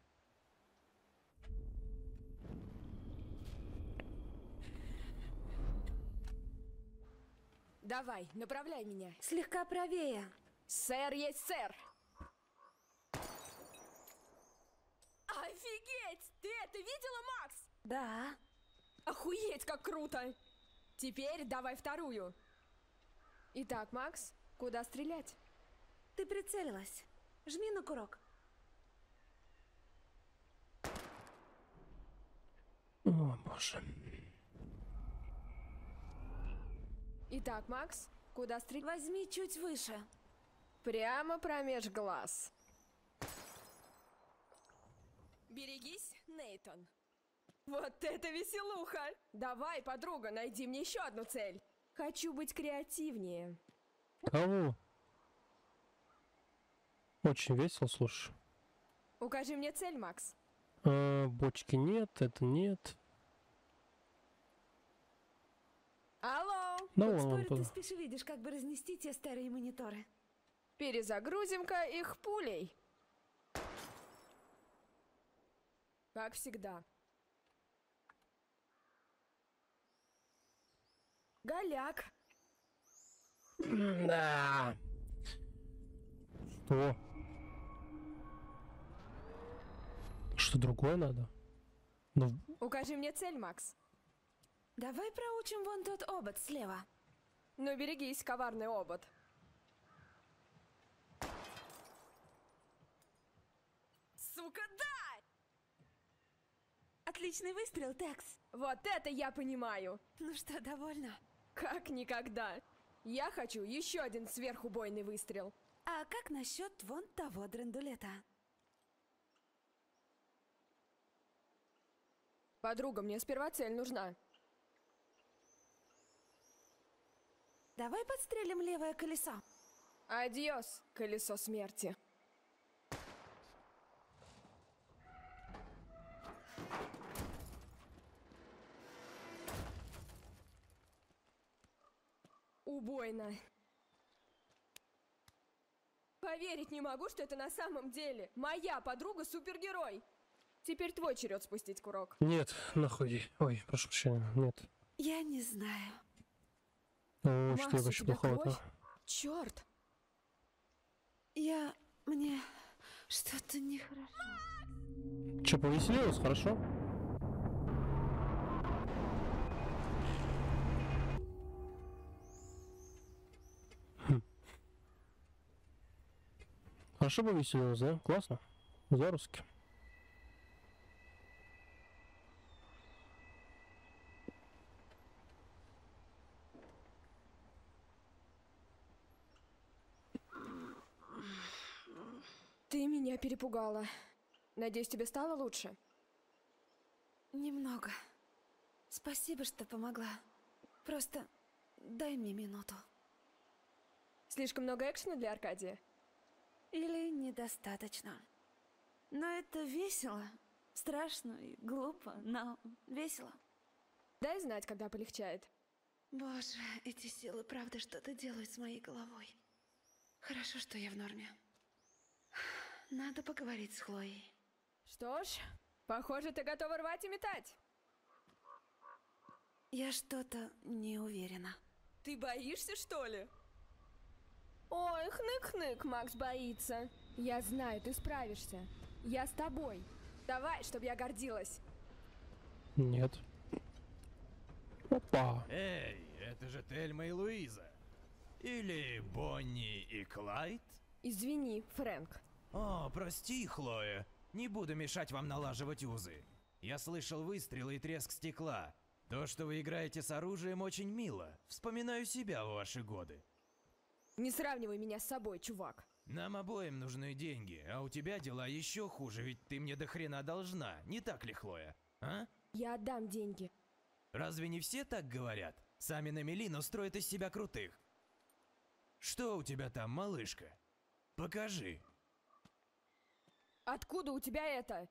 Давай, направляй меня. Слегка правее. Сэр есть сэр. Офигеть! Ты это видела, Макс? Да. Охуеть, как круто! Теперь давай вторую. Итак, Макс, куда стрелять? Ты прицелилась. Жми на курок. О, боже. Итак, Макс, куда стрелять? Возьми чуть выше. Прямо промеж глаз. Берегись, Нейтон. Вот это веселуха! Давай, подруга, найди мне еще одну цель. Хочу быть креативнее. Кого? Очень весело, слушай. Укажи мне цель, Макс. А, бочки нет, это нет. Алло! Хоть вон спорю, ты спишь видишь, как бы разнести те старые мониторы. Перезагрузим-ка их пулей. Как всегда. Голяк. Да. Что? Что другое надо? Ну, Укажи мне цель, Макс. Давай проучим вон тот обод слева. Ну, берегись, коварный обод. Сука! Отличный выстрел, Текс. Вот это я понимаю. Ну что, довольна? Как никогда. Я хочу еще один сверхубойный выстрел. А как насчет вон того драндулета? Подруга, мне сперва цель нужна. Давай подстрелим левое колесо. Адьос, колесо смерти. Убойно. Поверить не могу, что это на самом деле моя подруга супергерой. Теперь твой черед спустить курок. Нет, нахуй. Ой, прошу прощения. Нет. Я не знаю. О, что я Макс, вообще плохого-то? Черт. Я... мне... что-то нехорошо. Че, повеселилась, хорошо? Хорошо повеселилась, да? Классно. Заруски. Ты меня перепугала. Надеюсь, тебе стало лучше? Немного. Спасибо, что помогла. Просто дай мне минуту. Слишком много экшена для Аркадия? Или недостаточно. Но это весело. Страшно и глупо, но весело. Дай знать, когда полегчает. Боже, эти силы правда что-то делают с моей головой. Хорошо, что я в норме. Надо поговорить с Хлоей. Что ж, похоже, ты готова рвать и метать. Я что-то не уверена. Ты боишься, что ли? Ой, хнык-хнык, Макс боится. Я знаю, ты справишься. Я с тобой. Давай, чтобы я гордилась. Нет. Опа. Эй, это же Тельма и Луиза. Или Бонни и Клайд? Извини, Фрэнк. О, прости, Хлоя. Не буду мешать вам налаживать узы. Я слышал выстрелы и треск стекла. То, что вы играете с оружием, очень мило. Вспоминаю себя в ваши годы. Не сравнивай меня с собой, чувак. Нам обоим нужны деньги, а у тебя дела еще хуже, ведь ты мне до хрена должна, не так ли, Хлоя? А? Я отдам деньги. Разве не все так говорят? Сами на Мелину строят из себя крутых. Что у тебя там, малышка? Покажи. Откуда у тебя это?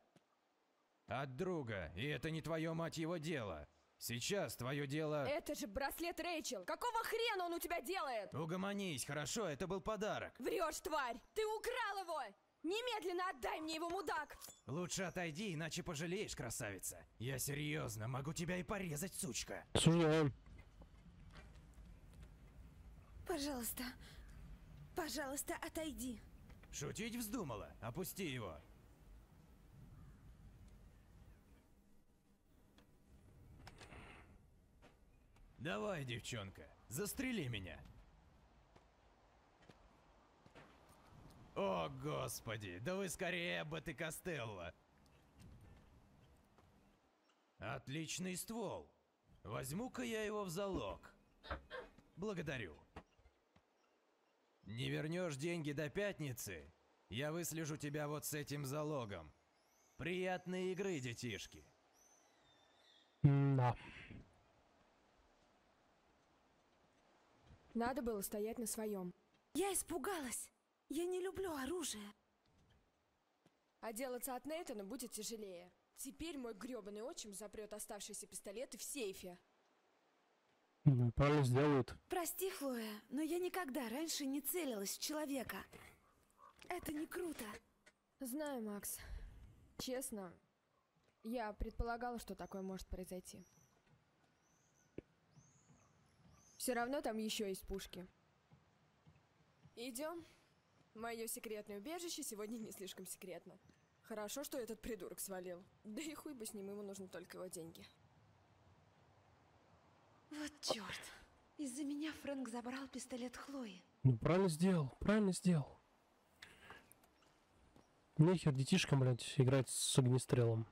От друга, и это не твое, мать его, дело. Сейчас твое дело... Это же браслет Рэйчел. Какого хрена он у тебя делает? Угомонись, хорошо, это был подарок. Врешь, тварь! Ты украл его! Немедленно отдай мне его, мудак! Лучше отойди, иначе пожалеешь, красавица. Я серьезно, могу тебя и порезать, сучка. Осуждаем. Пожалуйста, пожалуйста, отойди. Шутить вздумала? Опусти его. Давай, девчонка, застрели меня. О, господи, да вы скорее Эббот и Костелло. Отличный ствол. Возьму-ка я его в залог. Благодарю. Не вернешь деньги до пятницы, я выслежу тебя вот с этим залогом. Приятной игры, детишки. Да. Надо было стоять на своем. Я испугалась. Я не люблю оружие. Отделаться от Нейтана будет тяжелее. Теперь мой грёбаный отчим запрет оставшиеся пистолеты в сейфе. Ну, правильно сделают. Прости, Хлоя, но я никогда раньше не целилась в человека. Это не круто. Знаю, Макс. Честно, я предполагала, что такое может произойти. Все равно там еще есть пушки. Идем. Мое секретное убежище сегодня не слишком секретно. Хорошо, что этот придурок свалил. Да и хуй бы с ним, ему нужны только его деньги. Вот черт. Из-за меня Фрэнк забрал пистолет Хлои. Ну, правильно сделал, правильно сделал. Нехер детишкам, блядь, играть с огнестрелом.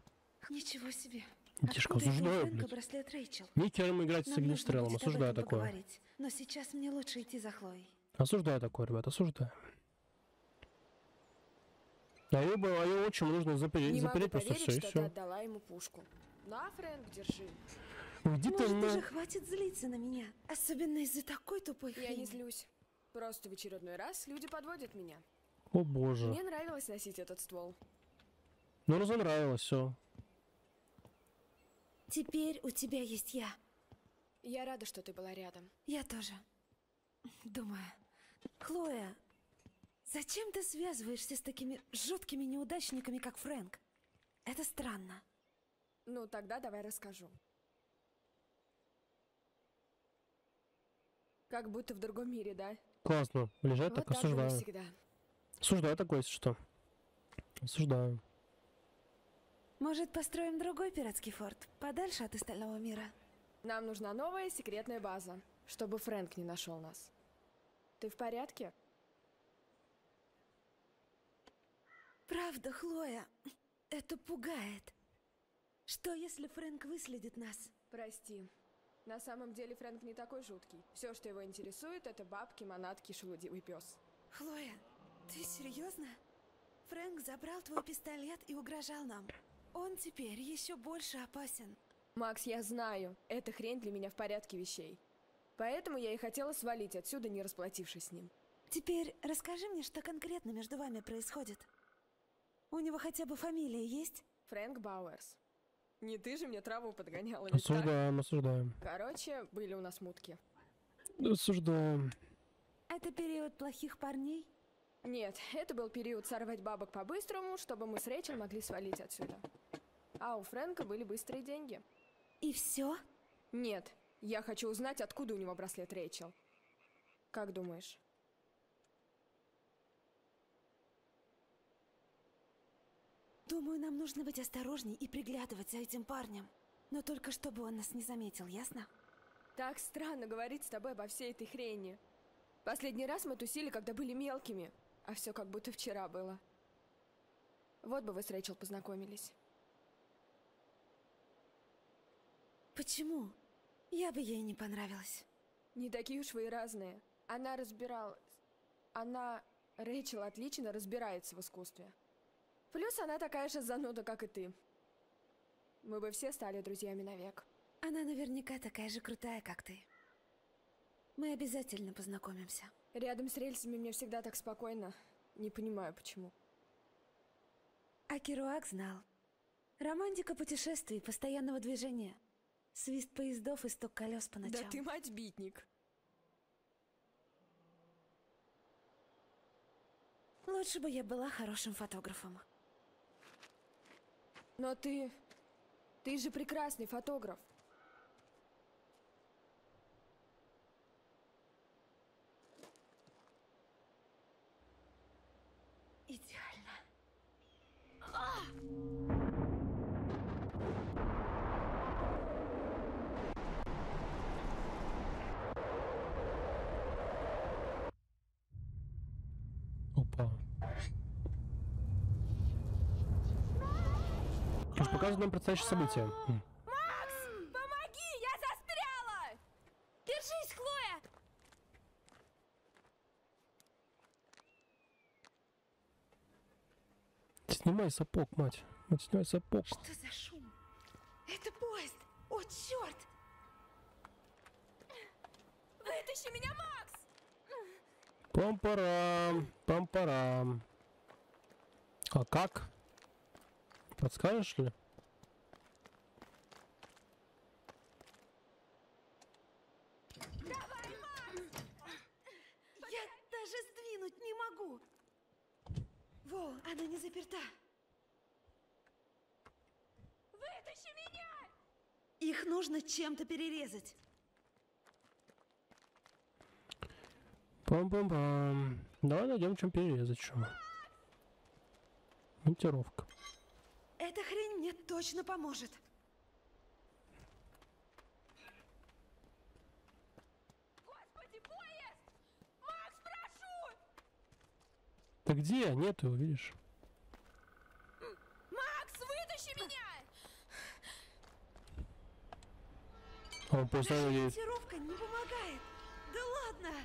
Ничего себе. У осуждаю, блядь. браслет Рэйчел? Нехер им играть с об осуждаю такое. поговорить. Но сейчас мне лучше идти за Хлоей. Осуждаю такое, ребят, осуждаю. А ее, а ее отчиму нужно запереть, Не могу запереть просто поверить, все и ты все. отдала ему пушку. На, Фрэнк, держи. Уйди ты Может, на... уже хватит злиться на меня? Особенно из-за такой тупой Я не хрени. злюсь. Просто в очередной раз люди подводят меня. О боже. Мне нравилось носить этот ствол. Ну, разонравилось, все. Теперь у тебя есть я. Я рада, что ты была рядом. Я тоже. Думаю, Хлоя, зачем ты связываешься с такими жуткими неудачниками, как Фрэнк? Это странно. Ну, тогда давай расскажу. Как будто в другом мире, да? Классно. Лежать вот так так осуждаю. всегда. Осуждаю такое, если что. Осуждаю. Может, построим другой пиратский форт, подальше от остального мира? Нам нужна новая секретная база, чтобы Фрэнк не нашел нас. Ты в порядке? Правда, Хлоя, это пугает. Что, если Фрэнк выследит нас? Прости. На самом деле Фрэнк не такой жуткий. Все, что его интересует, это бабки, манатки, шелудивый пес. Хлоя, ты серьезно? Фрэнк забрал твой пистолет и угрожал нам. Он теперь еще больше опасен. Макс, я знаю, эта хрень для меня в порядке вещей. Поэтому я и хотела свалить отсюда, не расплатившись с ним. Теперь расскажи мне, что конкретно между вами происходит. У него хотя бы фамилия есть? Фрэнк Бауэрс. Не ты же мне траву подгоняла, ведь так? Осуждаем, осуждаем. Короче, были у нас мутки. Осуждаем. Это период плохих парней? Нет, это был период сорвать бабок по-быстрому, чтобы мы с Рэйчел могли свалить отсюда. А у Фрэнка были быстрые деньги. И все? Нет, я хочу узнать, откуда у него браслет Рэйчел. Как думаешь? Думаю, нам нужно быть осторожней и приглядывать за этим парнем. Но только чтобы он нас не заметил, ясно? Так странно говорить с тобой обо всей этой хрени. Последний раз мы тусили, когда были мелкими, а все как будто вчера было. Вот бы вы с Рэйчел познакомились. Почему? Я бы ей не понравилась. Не такие уж вы и разные. Она разбиралась... Она... Рэйчел отлично разбирается в искусстве. Плюс она такая же зануда, как и ты. Мы бы все стали друзьями навек. Она наверняка такая же крутая, как ты. Мы обязательно познакомимся. Рядом с рельсами мне всегда так спокойно. Не понимаю, почему. А Керуак знал. Романтика путешествий, постоянного движения. Свист поездов и стук колес по ночам. Да ты мать-битник. Лучше бы я была хорошим фотографом. Но ты... Ты же прекрасный фотограф. Идеально. Опа. Лишь показывает нам предстоящее событие. М. Макс! Помоги! Я застряла! Держись, Хлоя! Снимай сапог, мать. Мать, снимай сапог. Что за шум? Это поезд! О, черт! Вытащи меня, Макс! Пам-парам, пам-парам. А как? Подскажешь ли? Давай, Макс! Я даже сдвинуть не могу. Во, она не заперта. Вытащи меня! Их нужно чем-то перерезать. Пам-пам-пам. Давай найдем чем перерезать, что. Монтировка. Эта хрень мне точно поможет. Господи, поезд! Макс, прошу! Ты где? Нет его, видишь? Макс, вытащи меня! Он просто Даже не помогает. Да ладно.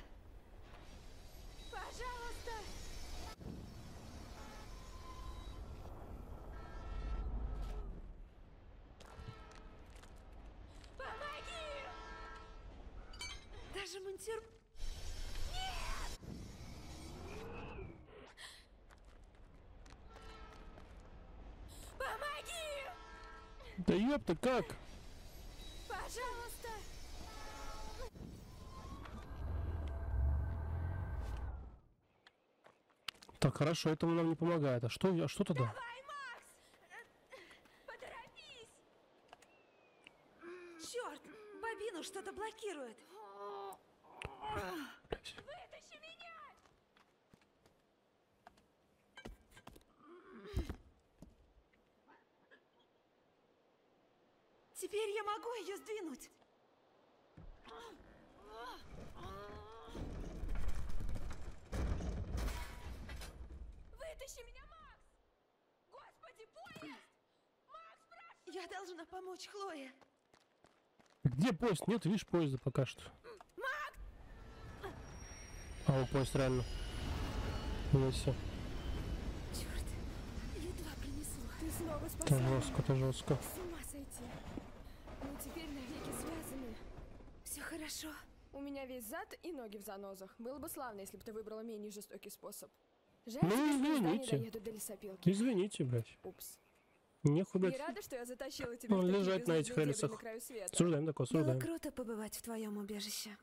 Да ёпта, как? Пожалуйста! Так, хорошо, этому нам не помогает. А что, а что тогда? Давай! Где поезд? Нет, видишь, поезда пока что. А, вот поезд реально. Ну все. Черт, едва принесла. Ты снова Это спасла. жестко, это жестко. С ума сойти. Мы теперь навеки связаны. Все хорошо. У меня весь зад и ноги в занозах. Было бы славно, если бы ты выбрала менее жестокий способ. Жаль, Ну, извините. доедут до лесопилки. Извините, блядь. Упс. Нехуй, Не рада, что я затащила тебя Ну, в такие лежать на этих рельсах. Осуждаем такое, Было осуждаем. круто побывать в твоем убежище.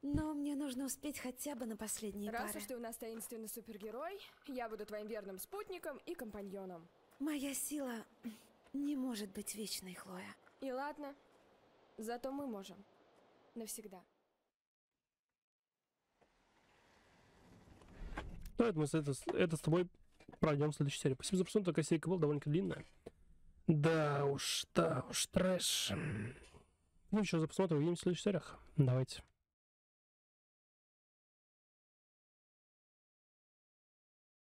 Но мне нужно успеть хотя бы на последние Раз пары. уж ты у нас таинственный супергерой, я буду твоим верным спутником и компаньоном. Моя сила не может быть вечной, Хлоя. И ладно, зато мы можем. Навсегда. Ну, это мы с, это, с- это с тобой пройдем в следующей серии. Спасибо за просмотр, такая серия была довольно длинная. Да уж, да уж, трэш. Ну, еще за просмотр, увидимся в следующих сериях. Давайте.